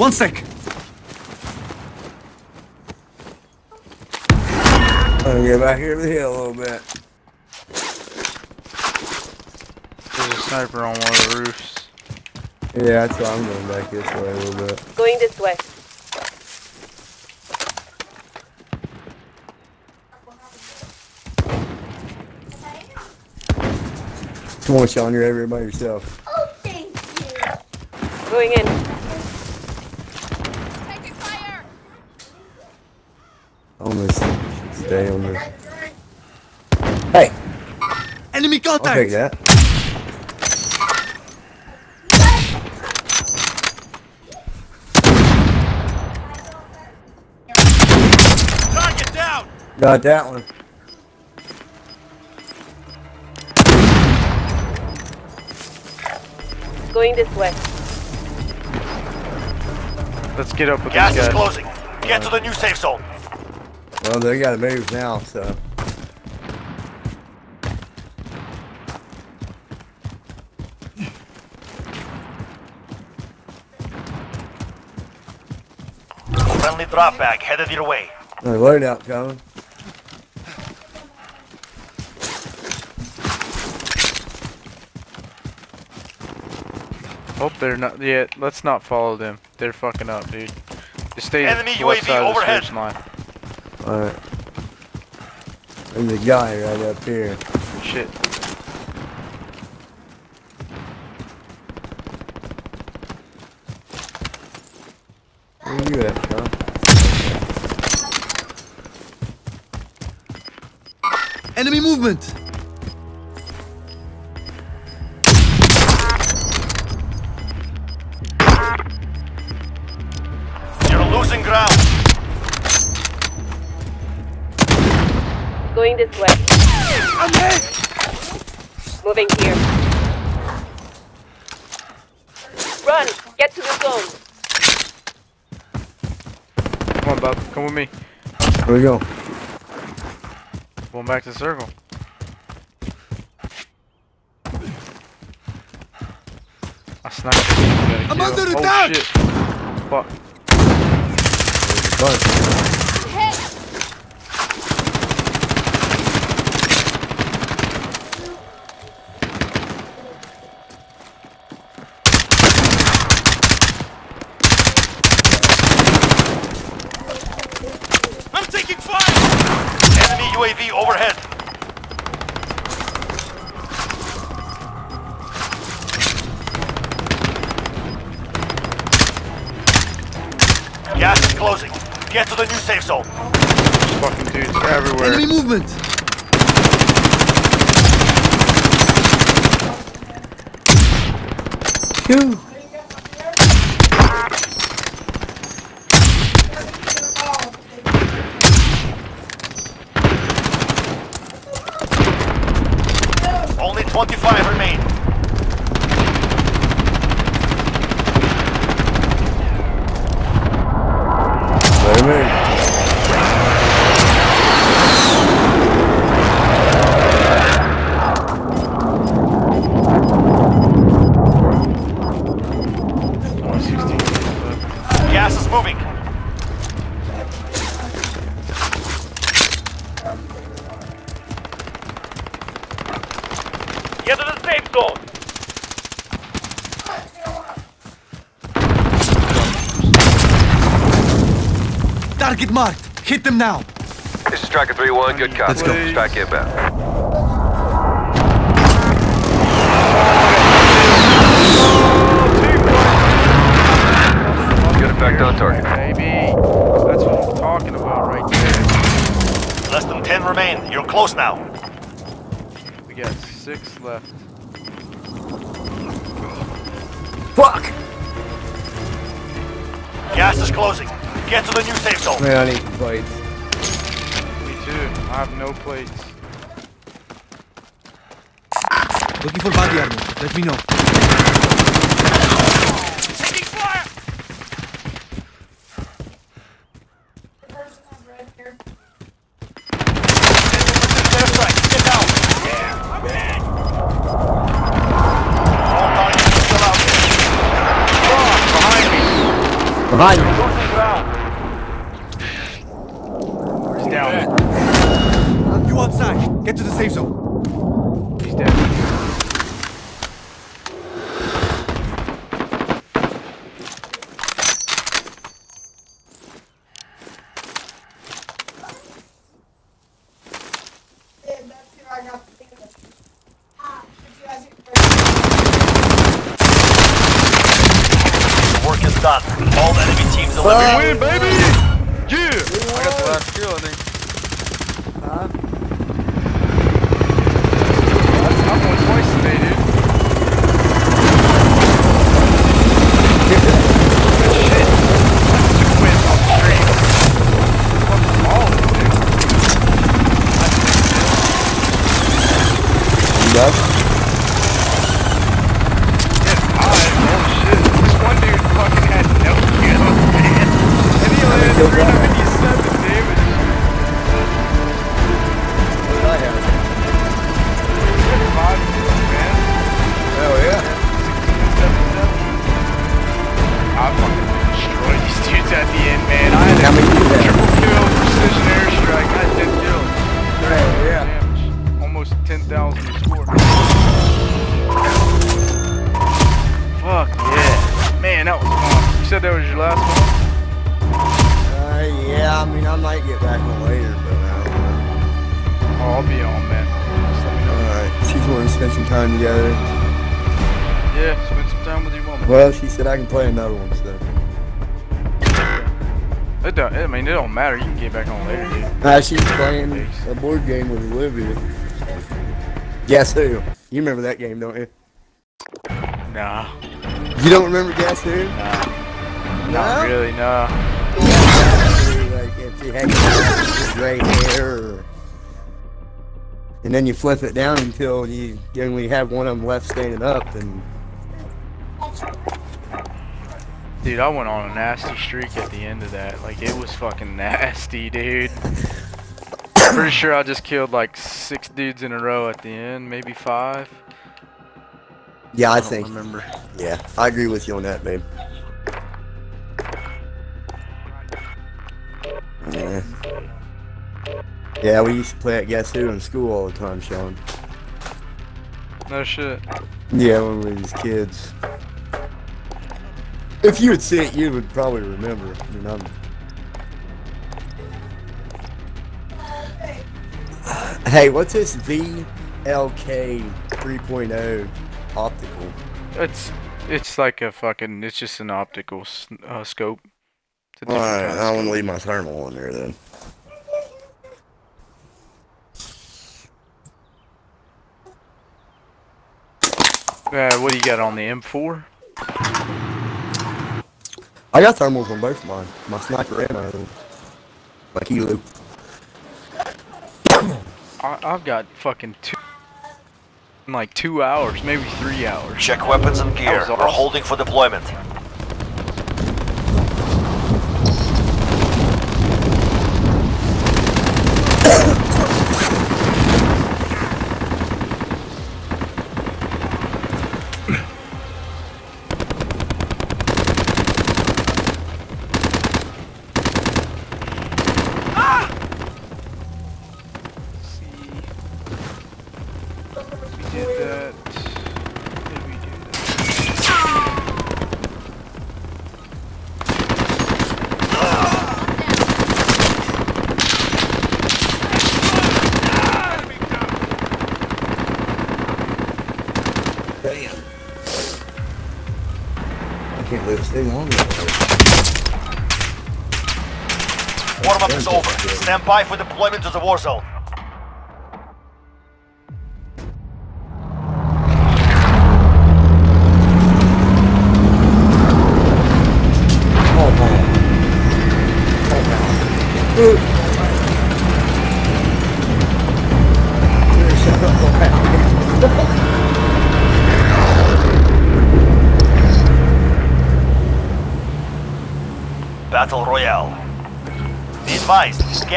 One sec. I'm gonna get back here to the hill a little bit. There's a sniper on one of the roofs. Yeah, that's why I'm going back this way a little bit. Going this way. Come on, Sean, you're everywhere by yourself. Going in. Almost think we should stay on this. Hey! Enemy I'll take that. Target down! Got that one. Going this way. Let's get up with Gas these is closing. Get to uh, the new safe zone. Well, they gotta move now, so. Friendly drop bag headed your way. Another loadout coming. Hope they're not. Yeah, let's not follow them. They're fucking up, dude. Just stay Enemy left UAV side of the overhead. line. Alright. There's a guy right up here. Shit. Where you at, Sean? Enemy movement! You're losing ground. Going this way. I'm hit! Moving here. Run! Get to the zone. Come on, Bob. Come with me. Here we go? Going back to the circle. I sniped. him. I'm Gotta under kill. attack! Oh shit. Fuck. Closing. Get to the new safe zone. Fucking dudes everywhere. Enemy movement! Phew. Only 25 them now! This is Striker 3-1, good copy. Let's go. Strike inbound. Good effect on target. Baby. That's what I'm talking about right there. Less than 10 remain. You're close now. We got six left. Fuck! Gas is closing. Get to the new safe zone. Man, I need plates. I have no plates. Looking for body armor. Let me know. Uh, she's playing a board game with Olivia. Guess who? You remember that game, don't you? Nah, You don't remember Guess Who? nah, No? not really, nah. like if you had gray hair, or, and then you flip it down until you only have one of them left standing up, and Dude, I went on a nasty streak at the end of that. Like, it was fucking nasty, dude. Pretty sure I just killed like six dudes in a row at the end, maybe five. yeah, I, don't think, remember. yeah, I agree with you on that, babe. Yeah. Yeah, we used to play at Guess Who in school all the time, Sean. No shit. Yeah, when we was kids. If you would see it, you would probably remember. I mean, I'm... Hey, what's this VLK 3.0 optical? It's it's like a fucking. It's just an optical uh, scope. It's a different Alright, kind of I want to leave my thermal on there then. Uh, what do you got on the M4? I got thermals on both mine. My sniper and my. My kilo. I, I've got fucking two. in Like two hours, maybe three hours. Check weapons and gear. We're holding for deployment. Stand by for deployment to the war zone.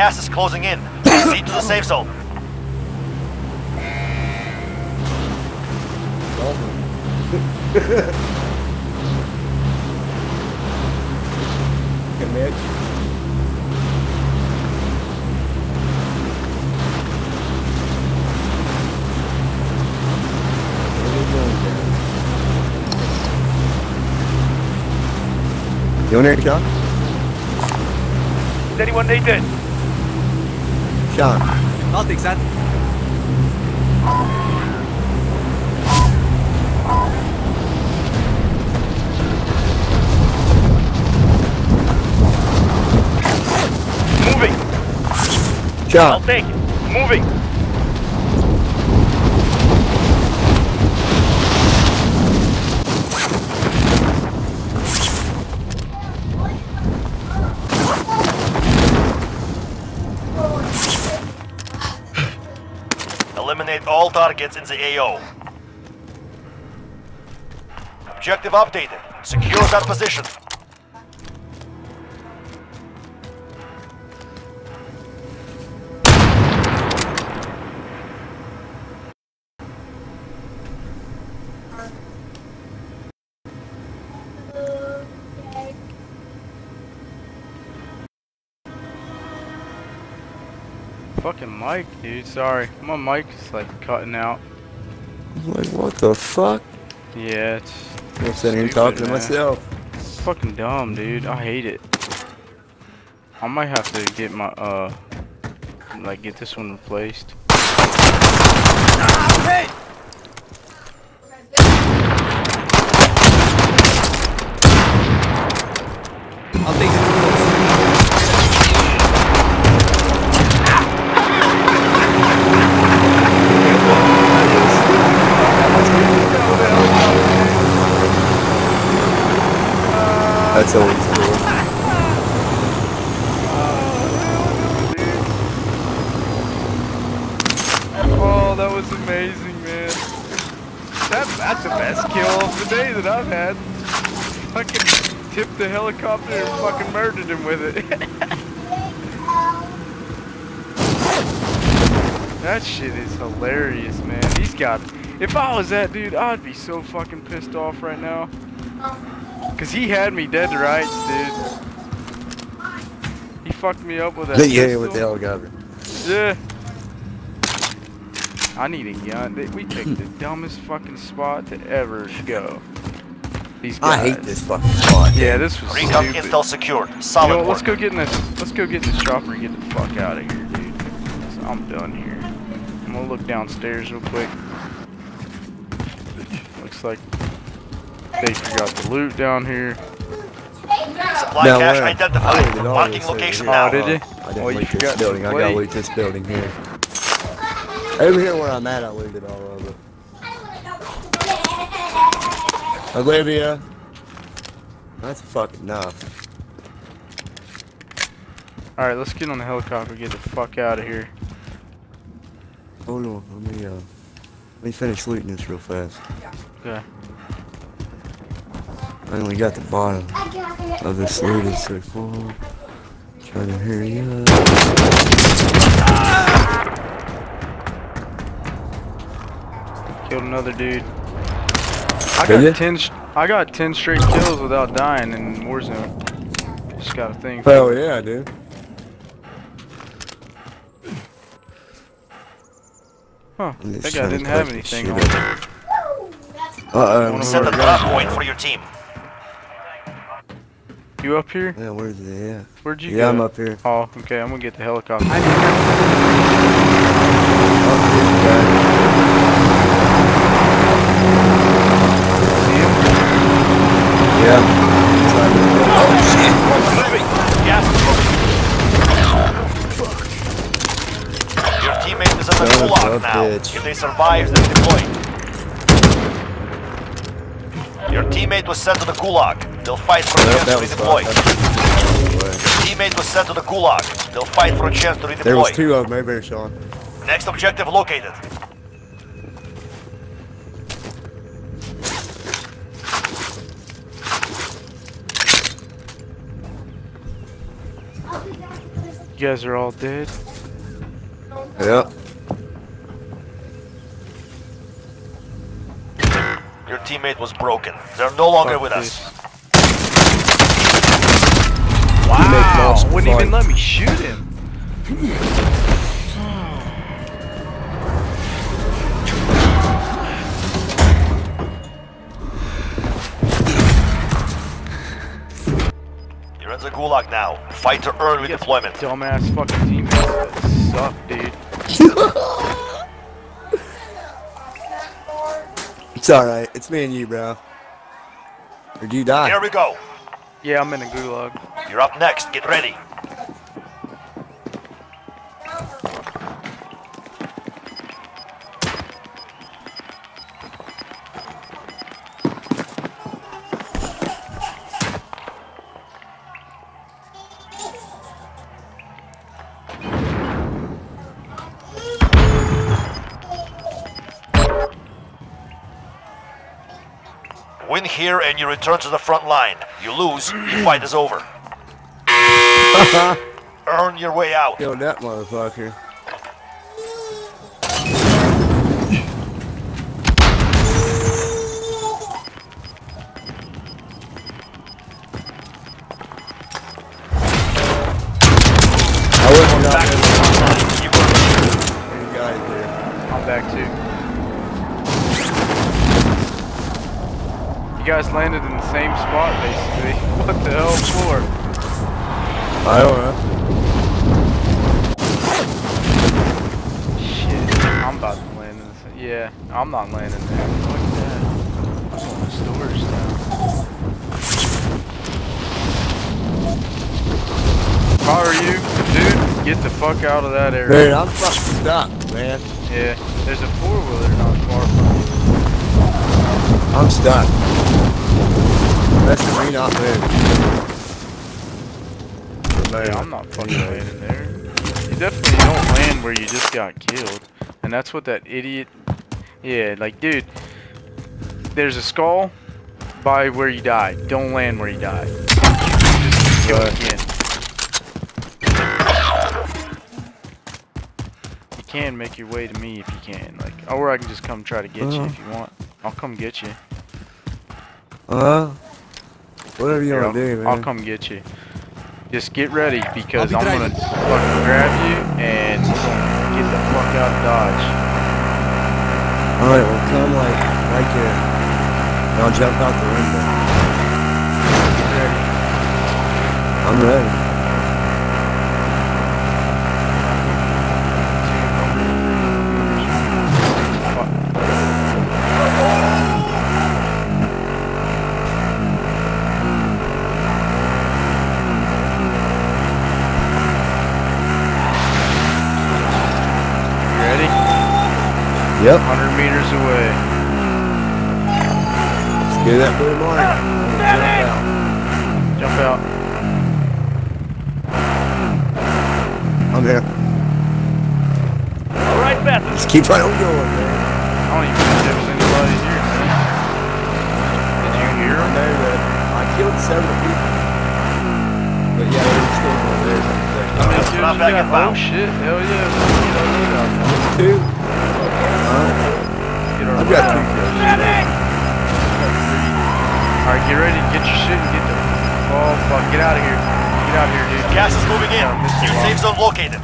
Gas is closing in. [coughs] Proceed to the safe zone. Hey, Mitch. Where we going, man? You on there, Sean? Is anyone needed? Sean. I'll take that. Moving. I'll take it. Moving. Objective updated. Secure that position. Fucking mic, dude. Sorry. My mic's like cutting out. I'm like, what the fuck? Yeah, it's I'm sitting here Stupid, talking to myself. It's fucking dumb, dude. I hate it. I might have to get my, uh, like, get this one replaced. I'll take That's always cool. Oh, that was amazing, man. That, that's the best kill of the day that I've had. Fucking tipped the helicopter and fucking murdered him with it. [laughs] that shit is hilarious, man. He's got... If I was that dude, I'd be so fucking pissed off right now. Cause he had me dead to rights, dude. He fucked me up with that yeah, with the pistol. helicopter. Yeah. I need a gun. We picked the [laughs] dumbest fucking spot to ever go. These guys. I hate this fucking spot. Yeah, this was Recon stupid. intel secured. You Solid know let's go get in this. Let's go get in this chopper and get the fuck out of here, dude. 'Cause I'm done here. I'm gonna look downstairs real quick. Looks like they forgot the loot down here. Supply No, cache? I identified. looted all Marking this location now. Oh, did you? I didn't Well, loot this building. I gotta loot this building here. Over here where I'm at, I looted all of it. Olivia. That's fucking enough. All right, let's get on the helicopter. Get the fuck out of here. Hold on, let me uh, let me finish looting this real fast. Okay. I only got the bottom of this looted so far. Trying to hurry up. Killed another dude. I Did got ya? ten. I got ten straight kills without dying in Warzone. Just got a thing. for Hell yeah, dude. Huh? I'm That just guy didn't have anything on. up. him. Uh Set a oh. drop point for your team. You up here? Yeah, where's it at? Where'd you Yeah, go? I'm up here. Oh, okay. I'm gonna get the helicopter. See him? Yeah. Gas is moving. Your teammate is in the Son of gulag now. bitch. If they survive, they deploy. Your teammate was sent to the gulag. They'll fight for a Yep, chance to redeploy. fucked. Teammate was sent to the gulag. They'll fight for a chance to redeploy. There was two of them over Sean. Next objective located. You guys are all dead. Yep. Your teammate was broken. They're no longer Fuck with this. us. Wow! Wouldn't even let me shoot him. You're in the gulag now. Fight to earn redeployment. Dumbass fucking teammates that suck, dude. [laughs] It's alright. It's me and you, bro. Or do you die? Here we go. Yeah, I'm in a gulag. You're up next. Get ready. Here and you return to the front line. You lose, your fight is over. [laughs] Earn your way out. Killed that motherfucker. I wouldn't Back to the front line. Keep working. got guys there. I'm back too. You guys landed in the same spot basically. [laughs] What the hell for? I don't know. Shit, I'm about to land in the same. Yeah, I'm not landing there. Fuck that. I'm going to storage now. If I were you, dude, get the fuck out of that area. Dude, I'm fucking stuck, man. Yeah, there's a four wheeler not far from you. I'm stuck. That's me not there. Yeah, I'm not fucking landing there. You definitely don't land where you just got killed. And that's what that idiot... Yeah, like, dude, there's a skull by where you died. Don't land where you died. Go again. You can make your way to me if you can. Like, or I can just come try to get you Uh-huh. if you want. I'll come get you. Uh, whatever you Here, want to do, I'll, man. I'll come get you. Just get ready because be I'm gonna fucking grab you and we're gonna get the fuck out of Dodge. Alright, well, come like right here. And I'll jump out the window. Get ready. I'm ready. Yep. 100 meters away. Let's get that blue line. Ah, Jump out. Jump out. I'm here. All right, Beth. Just keep right on going, man. I don't even think there was anybody here, man. Did you hear I him? know that I killed several people. But yeah, there's still more there. How many kills Drop you back got? and bounce. Oh shit, hell yeah. Let's get our loot out. Two. Huh? Let's get our I've got out. two kills. Alright, get ready, get your shit and get the oh fuck, get out of here. Get out of here, dude. Gas is moving in. Yeah, New lot. safe zone located.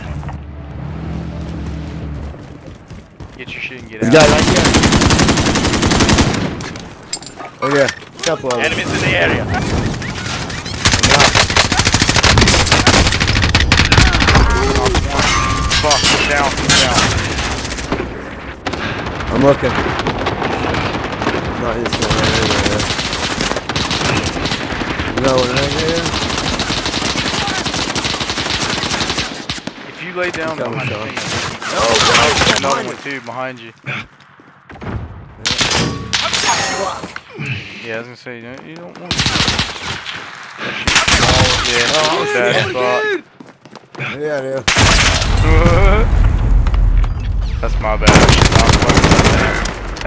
Get your shit and get This out. guy right here. Oh yeah, couple of them. Enemies in the area. Fuck, down, down. I'm looking. Not this one right here. No one right here. If you lay down Coming, behind the Sean. thing, No, another one too behind you. Yeah, I was gonna say, you don't- you don't want to. That shit's small. Yeah, oh, bad spot. Yeah, yeah. That's my bad. I should not fucking done that.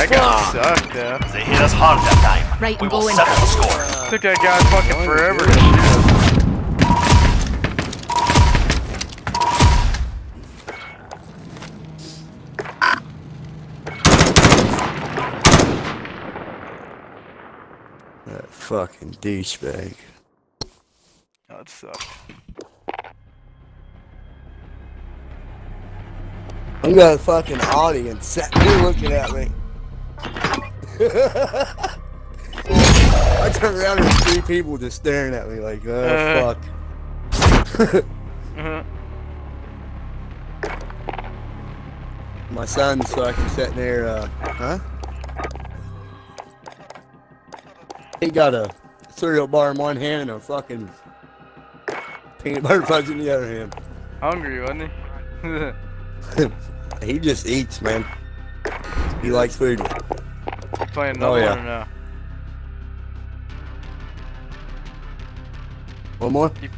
That guy sucked, though. They hit us hard that time. Right, we will settle the score. Took that guy fucking forever to shoot us. That fucking douchebag. Oh, that sucked. I'm got a fucking audience sat here looking at me. I turned around and three people just staring at me like, oh Uh. fuck. Uh-huh. My son's fucking sitting there, uh, huh? He got a cereal bar in one hand and a fucking peanut butter fudge in the other hand. Hungry, wasn't he? [laughs] [laughs] He just eats, man. He likes food. You playing Oh, yeah. one or no? Uh, one more? You-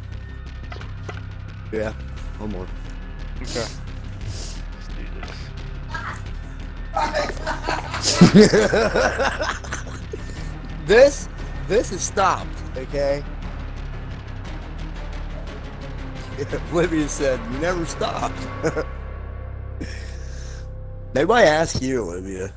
Yeah, one more. Okay. Let's do this. [laughs] this this is stopped, okay? [laughs] Olivia said, "You never stopped." [laughs] Maybe I ask you, Olivia.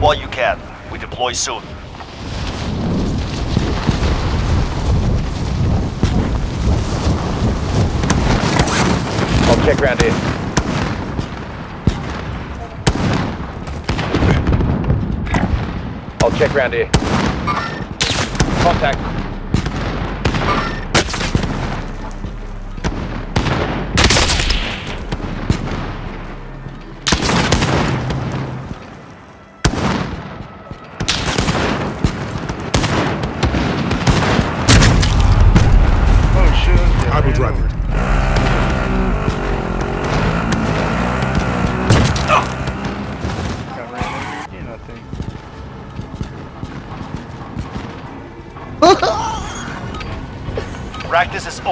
While you can. We deploy soon. I'll check around here. I'll check around here. Contact.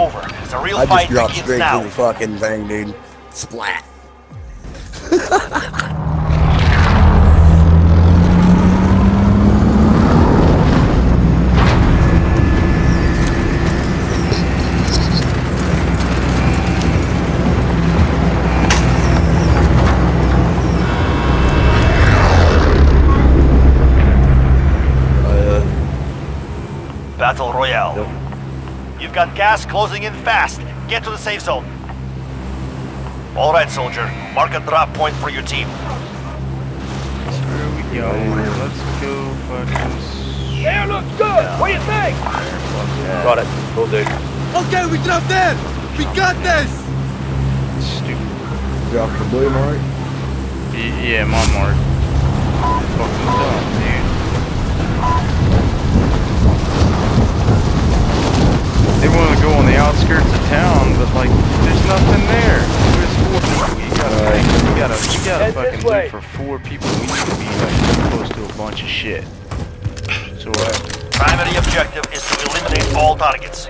Over. The real I just dropped straight now. to the fucking thing, dude. Splat. Uh, Battle Royale. You've got gas closing in fast. Get to the safe zone. All right, soldier. Mark a drop point for your team. Where we go? Let's go fucking. Air looks good. What do you think? Got it. Will do. Okay, we dropped in! We got this! Stupid. drop the blue mark. Y- Yeah, my mark. Fucking dumb, dude. They want to go on the outskirts of town, but like, there's nothing there. There's four people. You gotta, you gotta, you gotta Head fucking way. loot for four people. We need to be like close to a bunch of shit. So, uh, Primary objective is to eliminate all targets.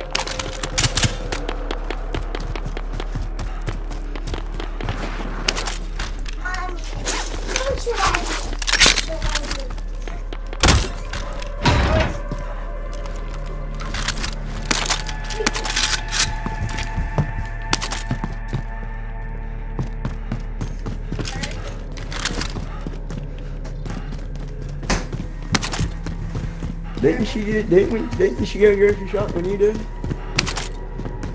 She get, didn't we, didn't she go grocery shop when you did?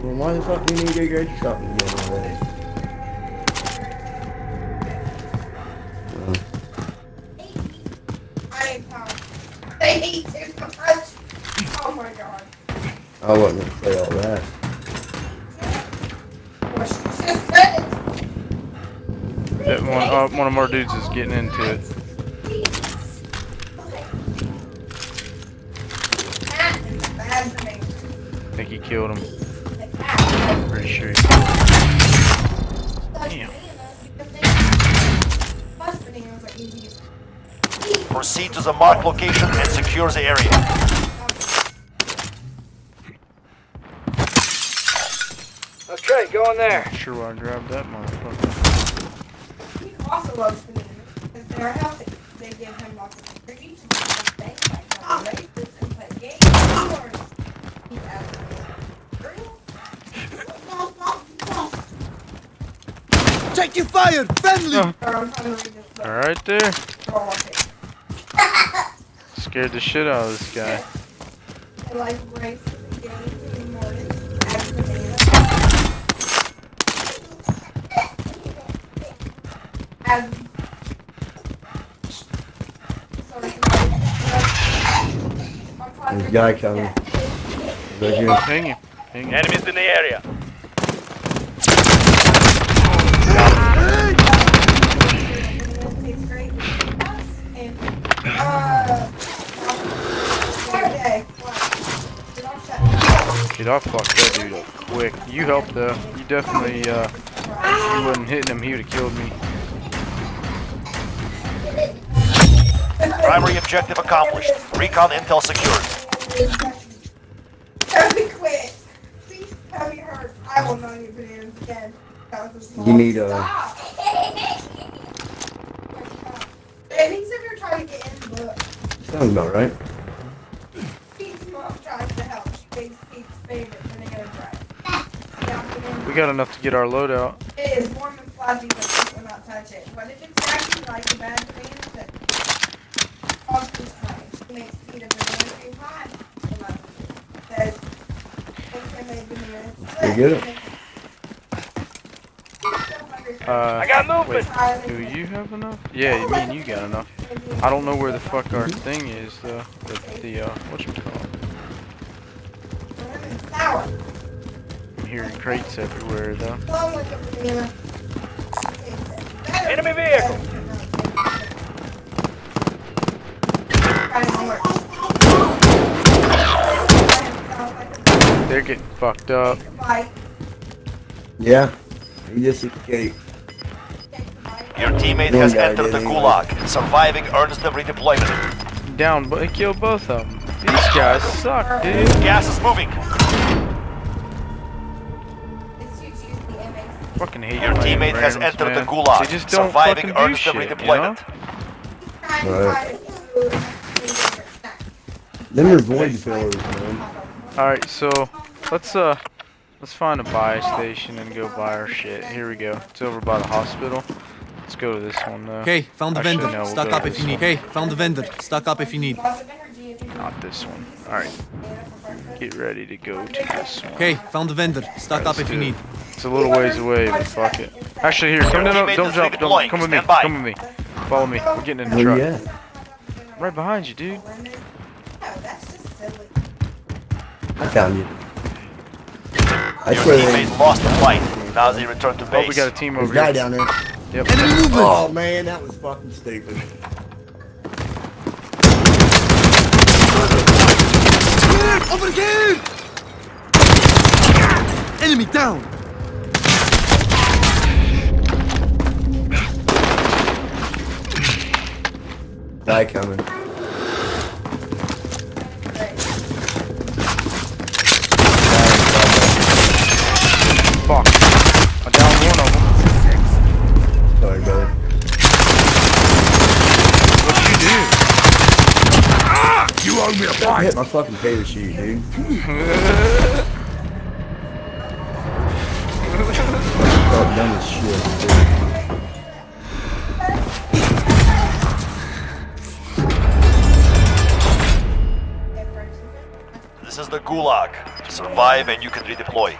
Well, why the fuck do you need to go grocery shopping again already? I ain't power. They hate too much. Oh my god. I wasn't gonna say all that. What she just said. that one, uh, one of our dudes is getting into it. Sure why I grabbed that motherfucker. He also loves bananas because they're healthy. They give him lots of energy to do things like run races and play games. Or he's absolutely ah. [laughs] Taking fire! Friendly! Oh. Or I'm trying to read this book. Alright there. Or watch. Scared the shit out of this guy. [laughs] I like races and games in the morning. As bananas. As Sorry, somebody- There's a guy coming. Right here. Hang him. Hang him. Enemies in the area. Sixth grade. And, uh, Saturday, what? Did I shut- Dude, I fucked that dude up quick. You helped though. You definitely, uh, if you wasn't hitting him, he would have killed me. Primary objective accomplished. Recon intel secured. Tell me quit. Please tell me hurt. I will not eat bananas again. That was a small You need, uh, Stop. And he's over here trying to get in the book. Sounds about right. Pete's mom tries to help. She makes Pete's favorite when they go to try. Yeah, banana. We got enough to get our loadout. It is warm and fuzzy, but Pete will not touch it. What if it's actually like a bad banana that Austin's trying? She makes Pete a banana cream pie. Says, "Okay, made banana Pretty good. Uh, I got movement. wait, do you have enough? Yeah, me and you got enough. I don't know where the fuck our thing is though. The, the uh, whatchamacallit? Sour. I'm hearing crates everywhere though. Plum with a banana. Enemy vehicle. They're getting fucked up. Yeah. He just escaped. Your teammate One has entered the did anyway. gulag. Surviving earns them redeployment. Down, but he killed both of them. These guys suck, dude. Gas is moving. Fucking hate Your teammate has Rams, entered the man. gulag. They just don't Surviving fucking do earns them shit, you know? redeployment. Right. Them are void fillers, man. Alright, so let's uh let's find a buy station and go buy our shit. Here we go. It's over by the hospital. Let's go to this one though. Okay, found the Actually, vendor. no, we'll Stock up if you need. one. Okay, found the vendor. Stock up if you need. Not this one. Alright. Get ready to go to this one. Okay, found the vendor. Stock up if you do it. need. It's a little ways away, but fuck it. Actually, here, come down. teammate Don't jump. Don't come with me. By. Come with me. Follow me. We're getting in the Where truck. you at? Right behind you, dude. I found you. I Your swear they teammate lost the fight. Now they return to Oh, base. we got a team There's over a guy here. down there. Yep. Enemy movement! Oh man, that was fucking stupid. Over again! Enemy down! Guy coming. You owe me a I fight. hit my fucking parachute, dude. Felt dumb as shit. dude. This is the gulag. Survive and you can redeploy.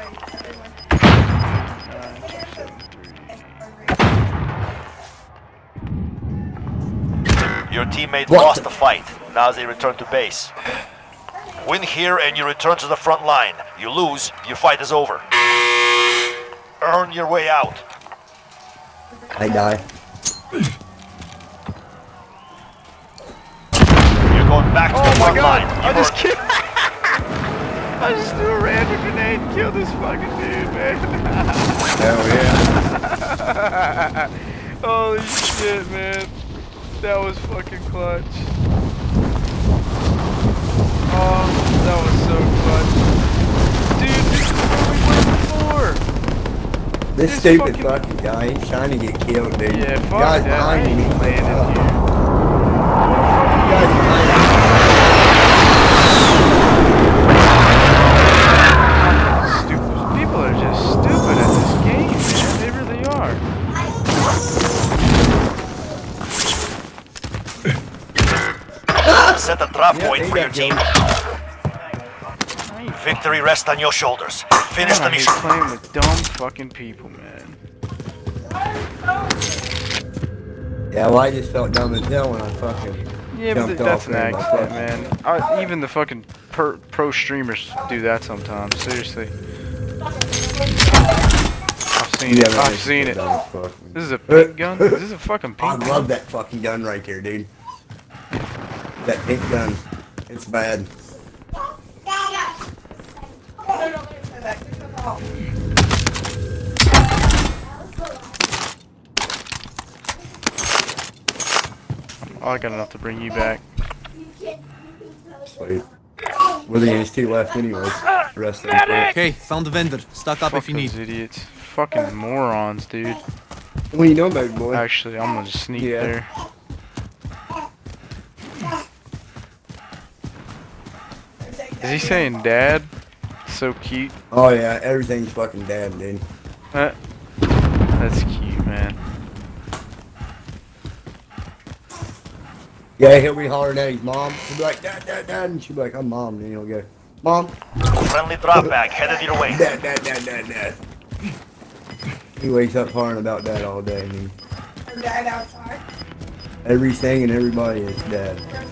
Your teammate What lost the- the fight. Now they return to base. Win here and you return to the front line. You lose, your fight is over. Earn your way out. I die. You're going back to the Oh my front god! line. I You just earned- killed. [laughs] I just threw a random grenade and killed this fucking dude, man. Hell yeah. [laughs] Holy shit, man. That was fucking clutch. Oh, that was so clutch. Dude, this is what we went before. This This stupid fucking- fucking guy, he's trying to get killed, dude. Yeah, fuck that. I ain't landing [laughs] here. Set a drop Yeah, point for your team. I Victory rests on your shoulders. Finish the I hate mission. playing with dumb fucking people, man. Yeah, well, I just felt dumb as hell when I fucking Yeah, but jumped th- that's off an there accident, man. I, even the fucking per, pro streamers do that sometimes. Seriously. I've seen Yeah, it. I've seen it. dumb as fuck, man. This is a pink gun? This is this a fucking I pink love that fucking gun right there, dude. That pink gun. It's bad. Oh, I got enough to bring you back. Sweet. We're the only two left anyways. The rest of them. Okay, found the vendor. Stock up Fuck if you need. those idiots. Fucking morons, dude. What you know about boy? Actually, I'm gonna sneak Yeah. there. Is he saying dad? So cute. Oh yeah, everything's fucking dad, dude. Uh, that's cute, man. Yeah, he'll be hollering at his mom. He'll be like, Dad, Dad, Dad, and she'll be like, I'm mom. And he'll go, Mom, Friendly drop bag headed your way. Dad, Dad, Dad, Dad, Dad. He wakes up hollering about Dad all day, and he, dad outside. everything and everybody is Dad. Dad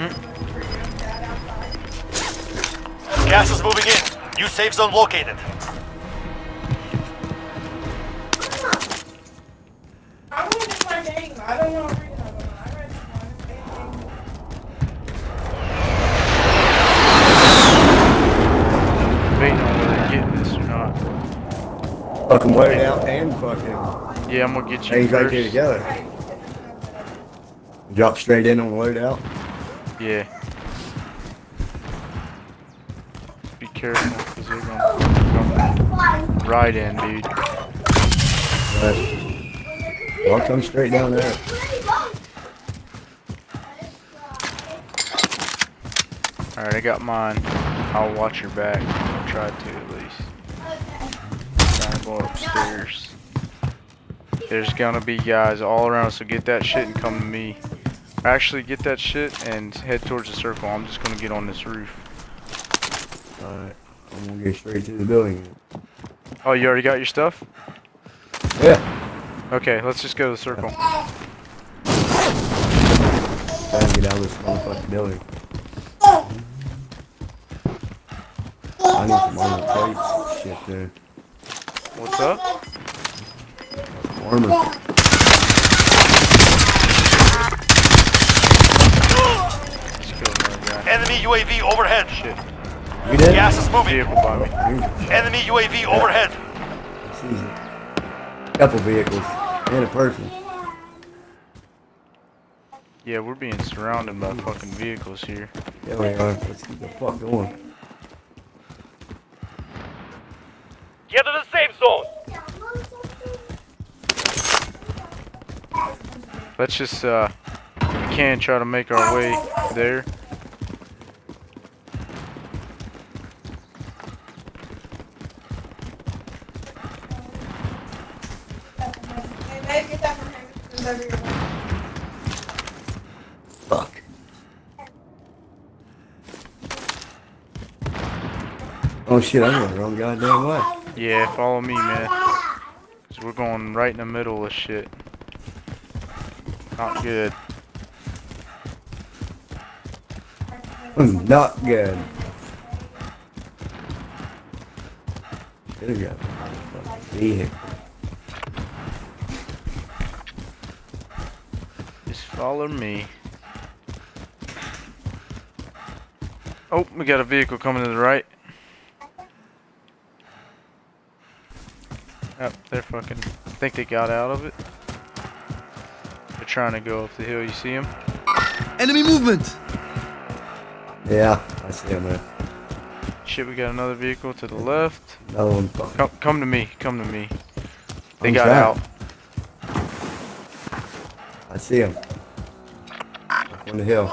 outside. Gas is moving in. New safe zone located. I want to do my game. I don't want to read another one. I read one. Debating to get this or not. Fucking weighed out and fucking Yeah, I'm gonna get you things right first. there together. Drop straight in on the loadout. Yeah. Be careful, because they're gonna come right in, dude. But I'll come straight down there. Alright, I got mine. I'll watch your back. I'll try to at least. Trying to go upstairs. There's gonna be guys all around, so get that shit and come to me. Actually, get that shit and head towards the circle. I'm just gonna get on this roof. Alright, I'm gonna get straight to the building. Oh, you already got your stuff? Yeah. Okay, let's just go to the circle. Gotta get out of this motherfucking building. I need some armor plates. Shit, dude. What's up? Armor. Let's kill another. Enemy UAV overhead. Shit. You did? Gas is moving. Vehicle by me. Enemy UAV overhead. Couple vehicles and a person. Yeah, we're being surrounded by fucking vehicles here. Yeah, we are. Let's keep the fuck going. Get to the safe zone. Let's just, uh, we can try to make our way there. Babe, get that from him. It's over your way. Fuck. Oh shit, I'm going the wrong goddamn way. Yeah, follow me, man. Cause we're going right in the middle of shit. Not good. Not good. There we go. Vehicle. Just follow me. Oh, we got a vehicle coming to the right. Yep, they're fucking. I think they got out of it. They're trying to go up the hill. You see them? Enemy movement! Yeah, I see him there. Shit, we got another vehicle to the left. Another one. Come, come to me. Come to me. They I'm got trapped. out. I see him. On the hill.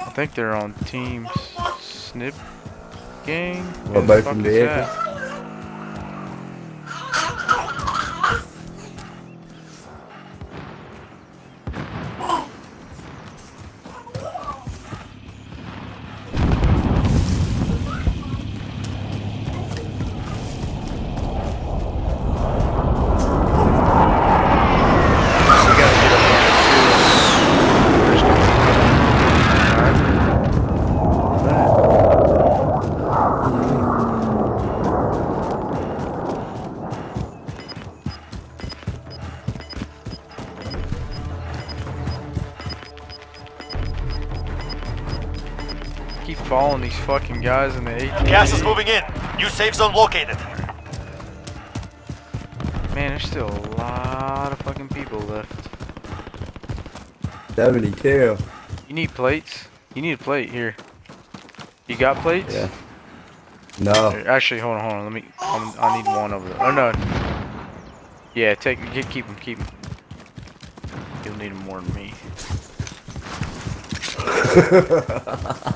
I think they're on Team Snip Gang. What, the both from is vehicles? Guys in the ATV. Gas is moving in. New safe zone located. Man, there's still a lot of fucking people left. 72. You need plates? You need a plate here. You got plates? Yeah. No. Here, Actually, hold on, hold on. Let me. I'm, I need one over there. Oh no. Yeah, take. Keep, keep them. Keep them. You'll need them more than me. [laughs]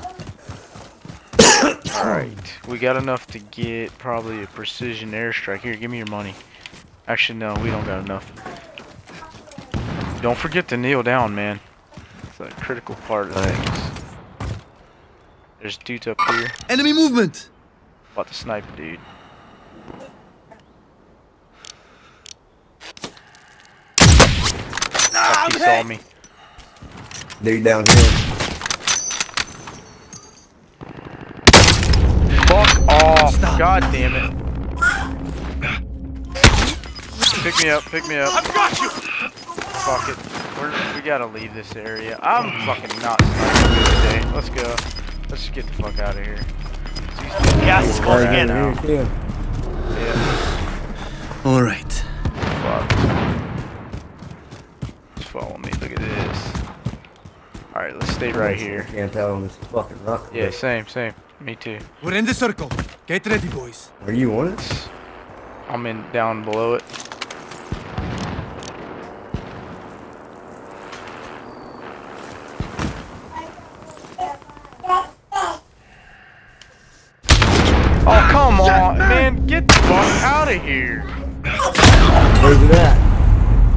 All right, we got enough to get probably a precision airstrike. Here, give me your money. Actually, no, we don't got enough. Don't forget to kneel down, man. It's a critical part of things. There's dudes up here. Enemy movement! About to snipe a dude. Fuck, he saw me. Dude down here. Oh, fuck off! God damn it! Pick me up! Pick me up! I've got you! Fuck it. We're, we gotta leave this area. I'm fucking not sniping good today. Let's go. Let's just get the fuck out of here. Gas is closing Right in. here. Yeah. Alright. Fuck. Just follow me. Look at this. Alright, let's stay right here. Can't tell him it's fucking rock. Yeah, same, same. Me too. We're in the circle. Get ready, boys. Are you on it? I'm in down below it. Oh come on, man! Get the fuck out of here! Where's it at?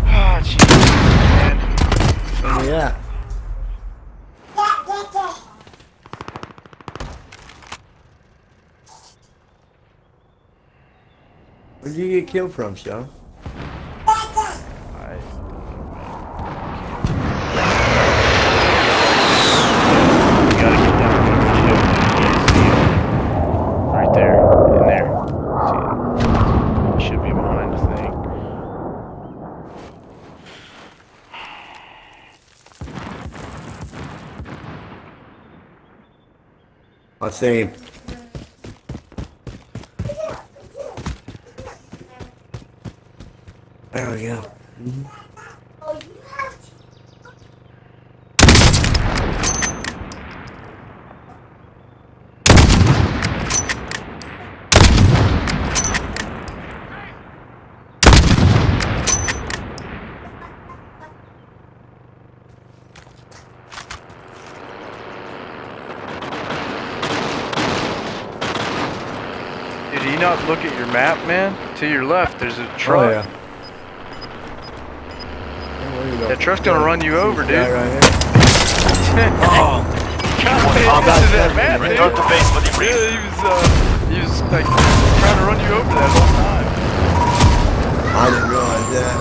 Ah, Jesus, man. Where's it at? Where'd you get killed from, Sean? I You gotta get down there. You can't see him. Right there. In there. See it? He should be behind the thing. I see Oh, we go. Did you not look at your map, man? To your left, there's a truck. Oh, yeah. That truck's gonna run you over, dude. Right here. [laughs] [laughs] oh. God, pay attention to that that's map, heavy. dude. Return to base for debrief. Yeah, he was, uh, he was like trying to run you over that whole time. I didn't realize that.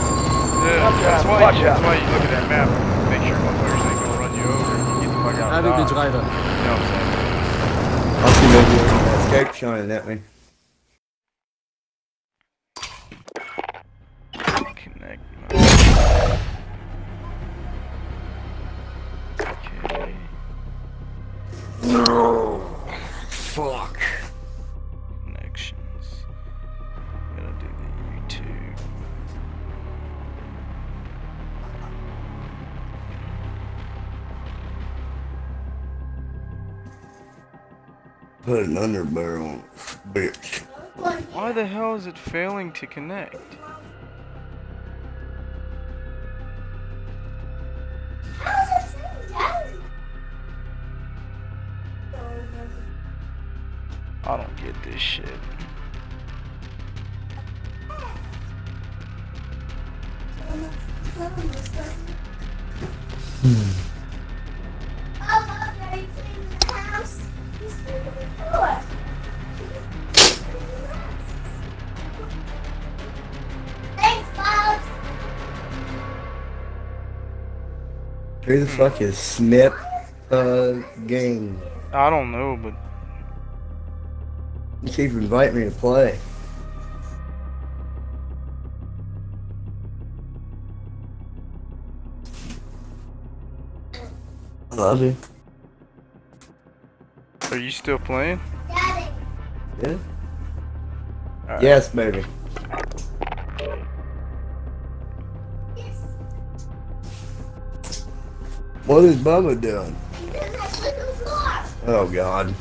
Yeah, that's why. You, that's why you look at that map. Make sure motherfuckers ain't gonna run you over. Get the fuck out of Dodge. driver. You know what I'm saying? I see maybe that escape shining at me. Fuck. Connections. I'm gonna do the YouTube. Put an underbarrel on it, bitch. Why the hell is it failing to connect? This shit. Who the fuck is Smith uh, Gang? I don't know, but You keep inviting me to play. I love you. Are you still playing? Yeah. Alright. Yes, baby. What is Bubba doing? Oh God.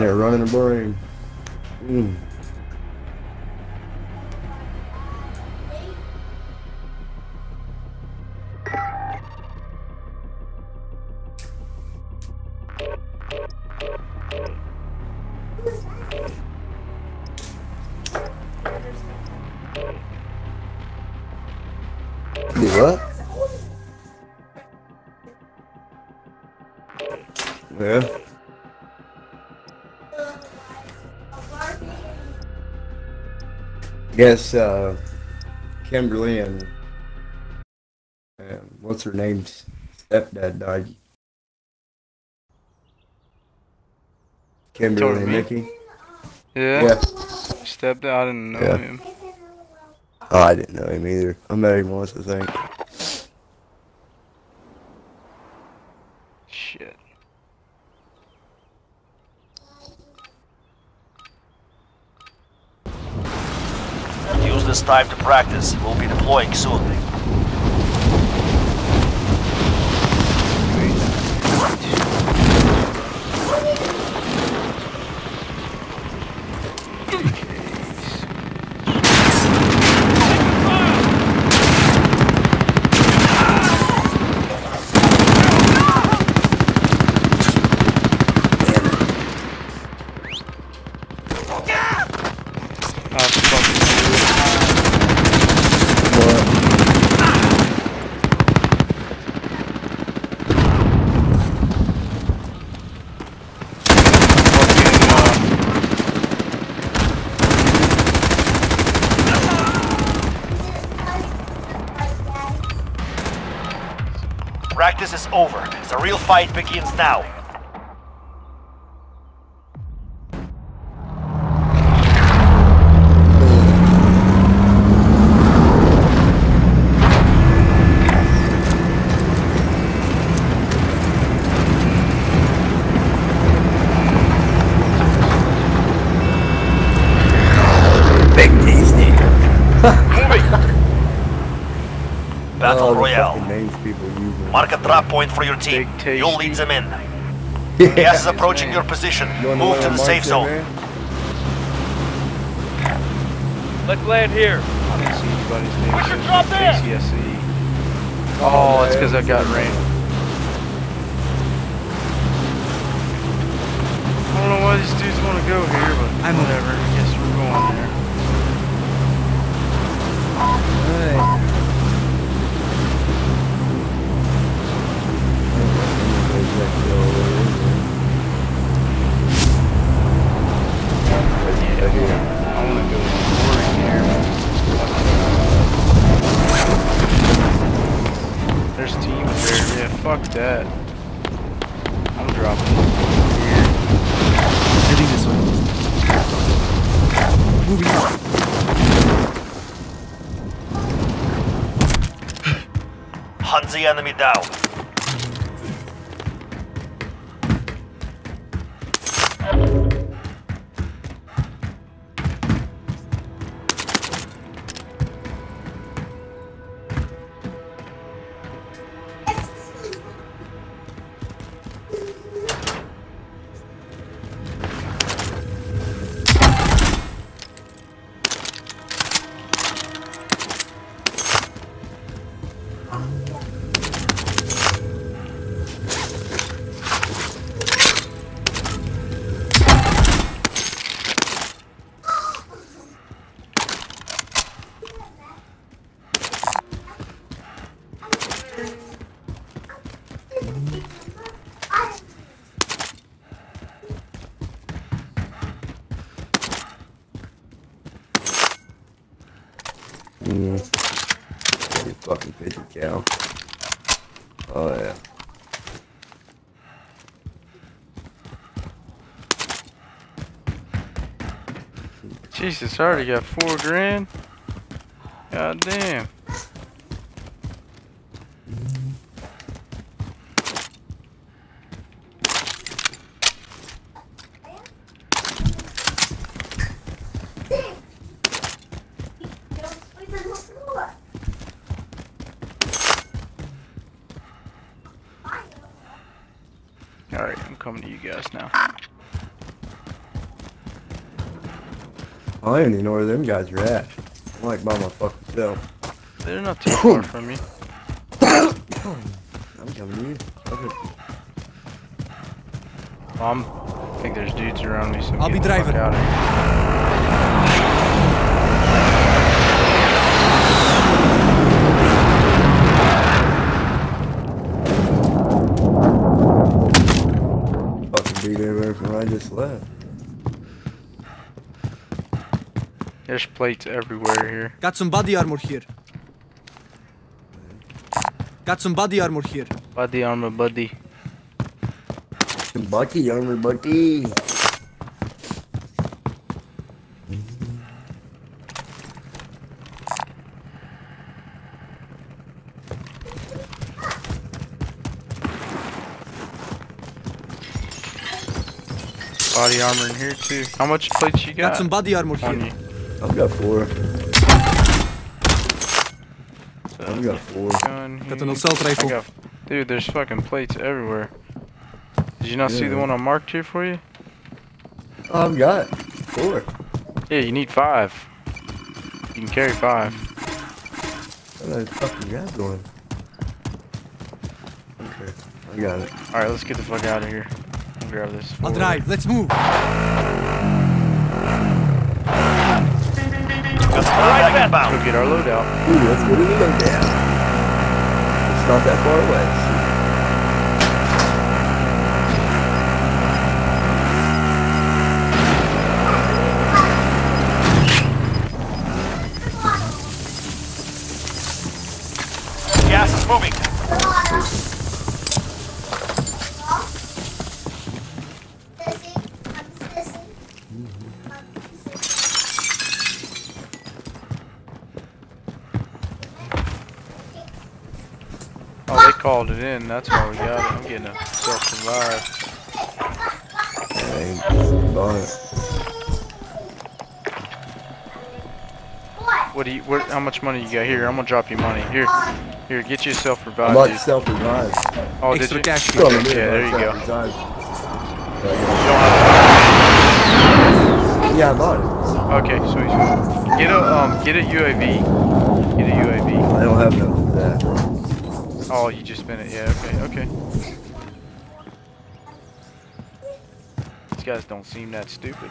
They're running a brain. Mm. Guess uh, Kimberly and uh, what's her name's stepdad died. Kimberly and? Nikki. Yeah. Yeah. Stepped out. I didn't know Yeah. him. Oh, I didn't know him either. I met him once, I think. Shit. Use this time to practice. We'll be deploying soon. Fight begins now. Team. You'll lead them in. [laughs] Gas is approaching your position. You Move to the safe zone. Let's land here. I don't see anybody's name. We It can says drop there. KCSE. Oh, oh, it's because I got rain. I don't know why these dudes want to go here, but I'm- whatever. Yeah, I want to go here. There's teams there. Yeah, fuck that. I'm dropping here. Heading this way. Moving out. Hunt the enemy down. Jesus, I already got four grand. God damn. coming to you guys now. I don't even know where them guys are at. I'm like by my fucking self. They're not too far [coughs] from me. I'm coming to you. Okay. I'm, I think there's dudes around me, so I'm I'll be getting the fuck driving. out of here. Fucking beat everywhere from where I just left. There's plates everywhere here. Got some body armor here. Got some body armor here. Body armor, buddy. Bucky, armor Bucky. Body armor in here too. How much plates you Got got? some body armor on here. you. I've got four. I've got four. Gun Got an assault rifle. got, dude, there's fucking plates everywhere. Did you not see the one I marked here for you? I've got four. Yeah, you need five. You can carry five. Where the fucking guys going? Okay, I got it. All right, let's get the fuck out of here. I'll grab this. I'll forward. drive. Let's move. Got some back Let's go get our loadout. Ooh, let's go to the loadout. It's not that far away. Called it in. That's why we got it. I'm getting a self-revive. Dang, bought. What do you? What? How much money you got here? I'm gonna drop you money. Here, here, get you a I'm self-revive. about to self-revive. Oh, did Extra you? cash. Still in Yeah, there you I'm go. You Yeah, I bought it. Okay, sweet. Get a um, get a UAV. Get a UAV. I don't have none of that. Oh, you just spent it. Yeah. Okay. Okay. These guys don't seem that stupid.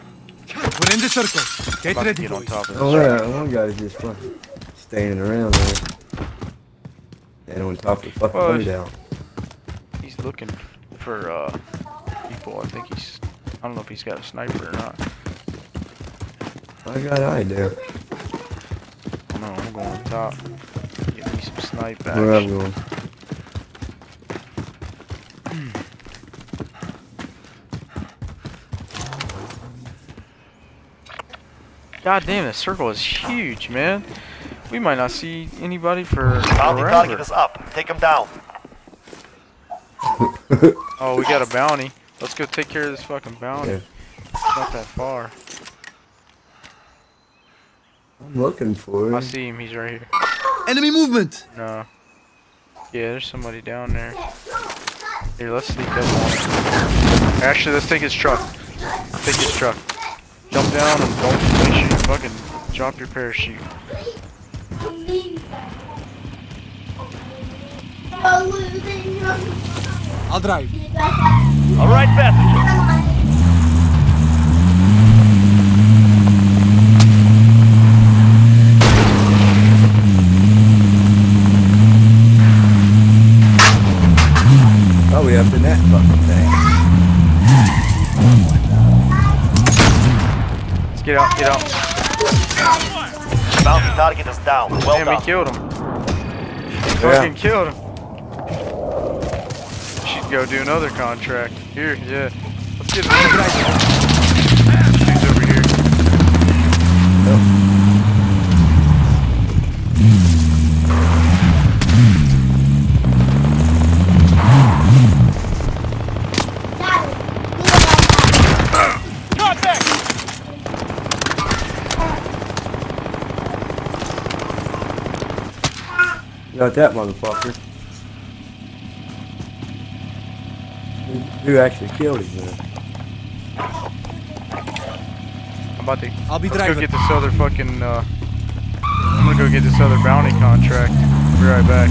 We're in the circle. Get About to ready, get on top of Oh this. yeah, one guy's just fucking standing around there. And on top of the fucking Well, loadout. He's looking for uh people. I think he's. I don't know if he's got a sniper or not. I got an idea. No, I'm going on top. Get me some snipe Where I'm going. God damn, this circle is huge, man. We might not see anybody for Bounty forever. target is up. Take him down. [laughs] Oh, we got a bounty. Let's go take care of this fucking bounty. Yeah. It's not that far. I'm looking for him. I see him. He's right here. Enemy movement. No. Yeah, there's somebody down there. Here, let's sneak up on him. Actually, let's take his truck. Take his truck. Jump down and don't make sure you fucking drop your parachute. I'll drive. All right, passengers. Oh, we up in that fucking thing. Let's get out, get out. Bounty target is down. Well Damn, done. he killed him. Fucking killed him. Should go do another contract. Here, yeah. Let's get another Dude's over here. Got that motherfucker. Who actually killed him? Man? I'm about to. I'll be let's go driving. get this other fucking. Uh, I'm gonna go get this other bounty contract. Be right back.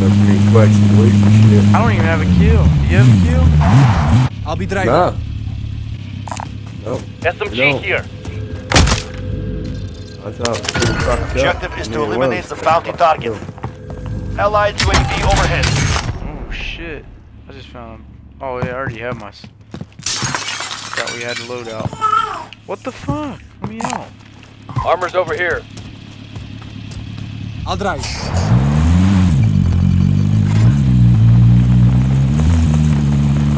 That's me question week and shit. I don't even have a kill. Do you have a kill? I'll be driving. No. No. SMG No. here. I thought it was pretty fucked up. Objective is I to mean, it eliminate was the bounty target. up. Allied UAV overhead. Oh shit! I just found. Oh yeah, I already have my. s- Thought we had to load out. What the fuck? Let me out. Armor's over here. I'll drive.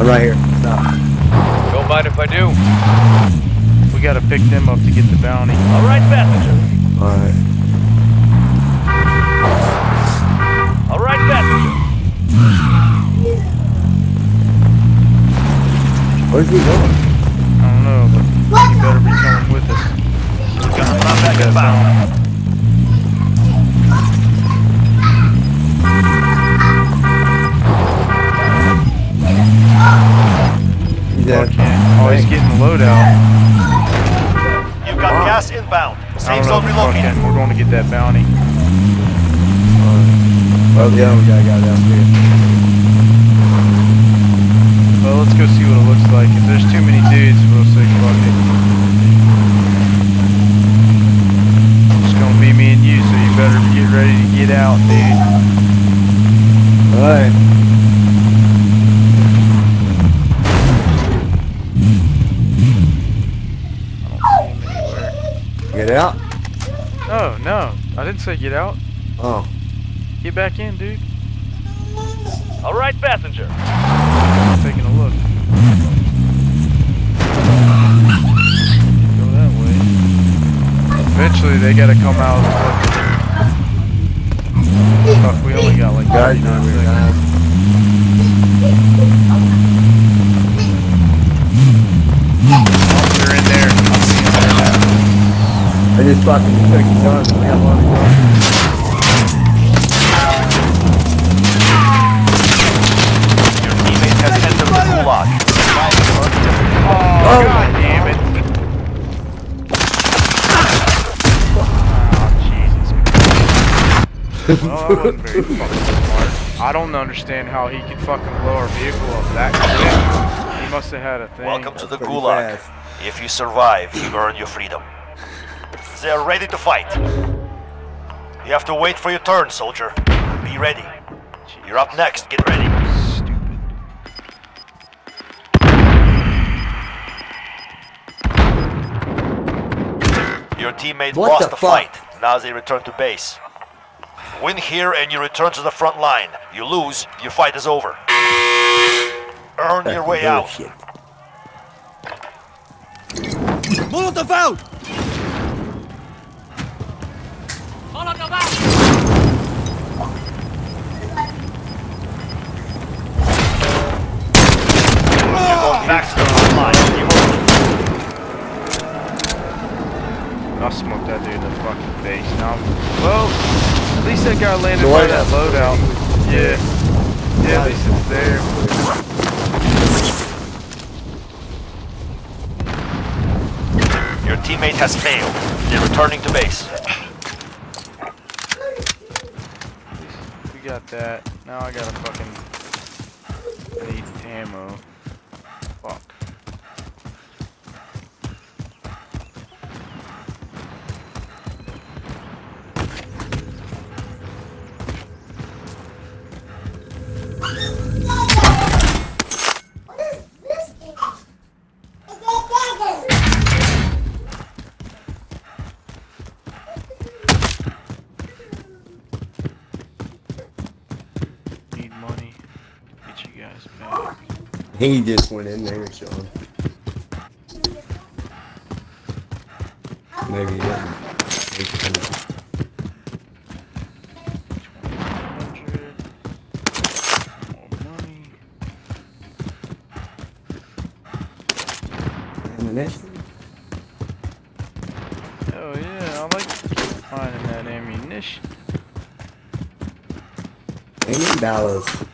I'm right here. Stop. Don't mind if I do. We gotta pick them up to get the bounty. All right, passenger. Alright. All right, passenger. Where's he going? I don't know, but you better be coming with us. Got a combat inbound. He's Fuck at. yeah. Oh, he's getting the loadout. You've got gas inbound. I Safe zone Fucking, relocated. we're going to get that bounty. Well, the other guy got out there. Well, let's go see what it looks like. If there's too many dudes, we'll say fuck it. It's gonna be me and you, so you better get ready to get out, dude. Alright. I don't see him anywhere. Get out? Oh, no. I didn't say get out. Oh. Get back in, dude. All right, passenger. Taking a look. Go that way. Eventually, they gotta come out. Fuck, we only got like Guys 39 seconds. I just fucking took the guns. We got a lot of guns. Your teammate has entered the gulag. Oh, god damn it. [laughs] Oh, Jesus. well, that wasn't very fucking smart. I don't understand how he could fucking blow our vehicle up that quick. He must have had a thing. Welcome to the pretty gulag. fast. If you survive, you earn your freedom. They are ready to fight. You have to wait for your turn, soldier. Be ready. You're up next. Get ready. Stupid. Your teammate What lost the the, fight. Now they return to base. Win here and you return to the front line. You lose, your fight is over. Earn your way out. Bullshit. Molotov out! You're back to the line. You will- I'll smoke that dude in the fucking face. Now, well, at least that guy landed by that loadout. Yeah. Yeah, at least it's there. Your teammate has failed. They're returning to base. We got that. Now I gotta fucking need ammo. Fuck. He just went in there, Sean. Maybe he didn't. He couldn't. 100. More money. Ammunition? Oh yeah, I like finding that ammunition. Any dollars.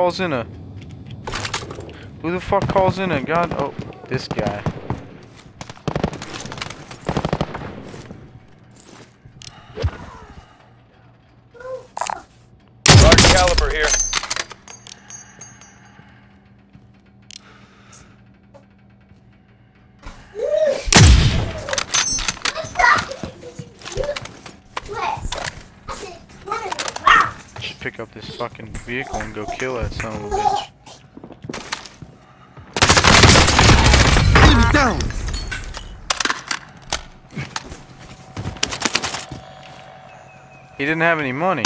Calls in a Who the fuck calls in a god oh this guy. Fucking vehicle and go kill that son of a bitch. Enemy down! He didn't have any money.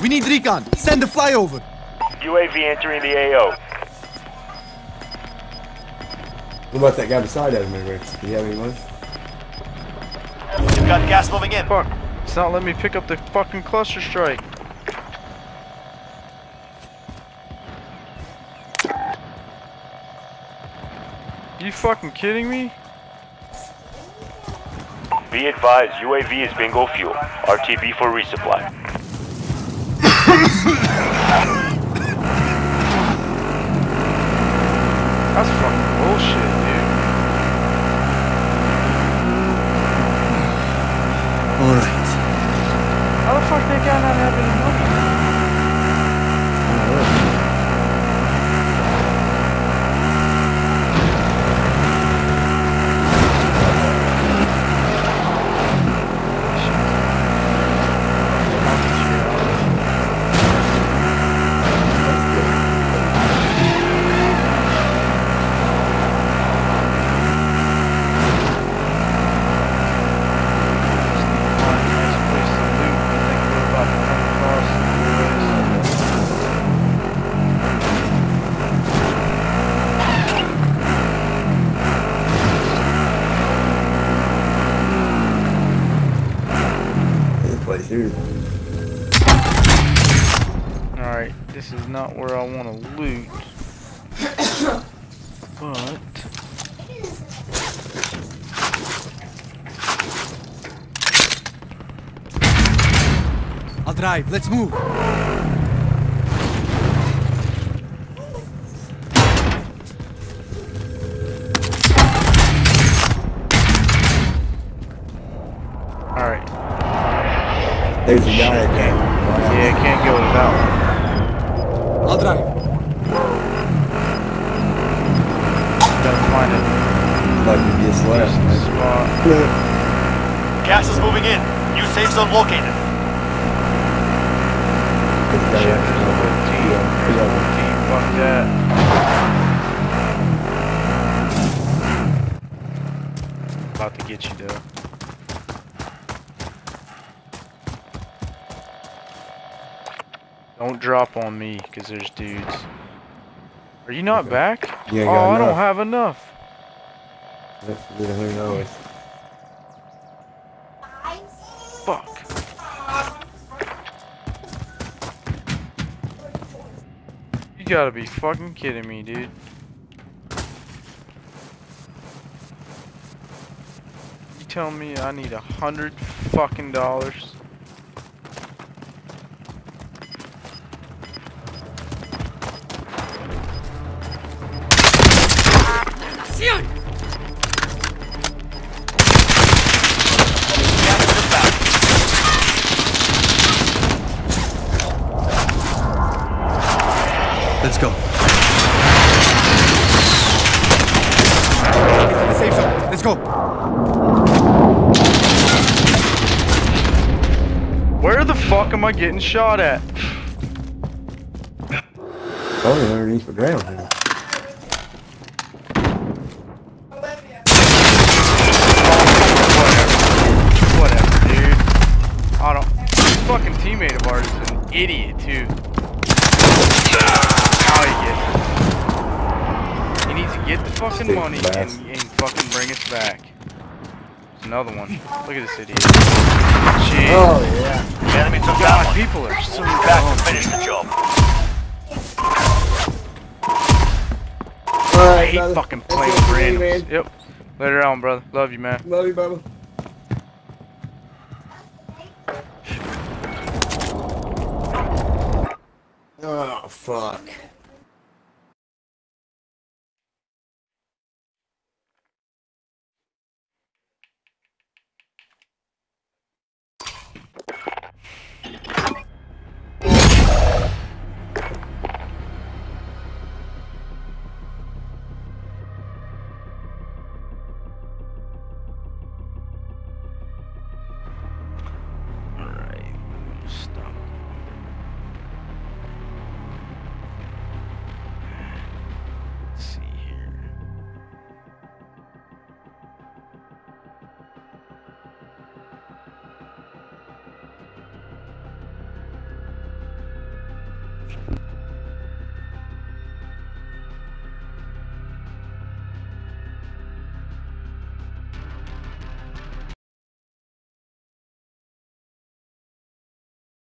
We need recon. Send a flyover. UAV entering the AO. What about that guy beside us, man? Rex? Do you have any money? You've got gas moving in. Fuck. It's not letting me pick up the fucking cluster strike. You fucking kidding me? Be advised, UAV is bingo fuel. RTB for resupply. That's fucking bullshit, dude. Alright. How the fuck that guy not have any money? Nice place to loot. I think we're about to come across the boys. This place here. Alright, this is not where I want to loot. but. I'll drive. Let's move. Alright. There's a guy that came. Yeah, can't go without one. I'll drive. Gotta find it. Like he just left. man. Spot. Gas is moving in. New safe zone located. There's a guy Shit, that there's a came. whole team. Yeah, There's a yeah. whole team. Fuck that. About to get you though. Don't drop on me, cause there's dudes. Are you not back? You ain't oh, I don't have enough. Yeah, Who knows? Fuck. You gotta be fucking kidding me, dude. You telling me I need a hundred fucking dollars? Am I getting shot at? Probably underneath the ground. Here. Whatever. Whatever, dude. I don't. This fucking teammate of ours is an idiot too. How he gets it. He needs to get the fucking Big money and, and fucking bring us back. There's another one. Look at this idiot. Jeez. Oh yeah. People are so Back to finish the job. All I hate brother. fucking That's playing it with randoms. Yep. Later on, brother. Love you, man. Love you, Bubba. Oh fuck.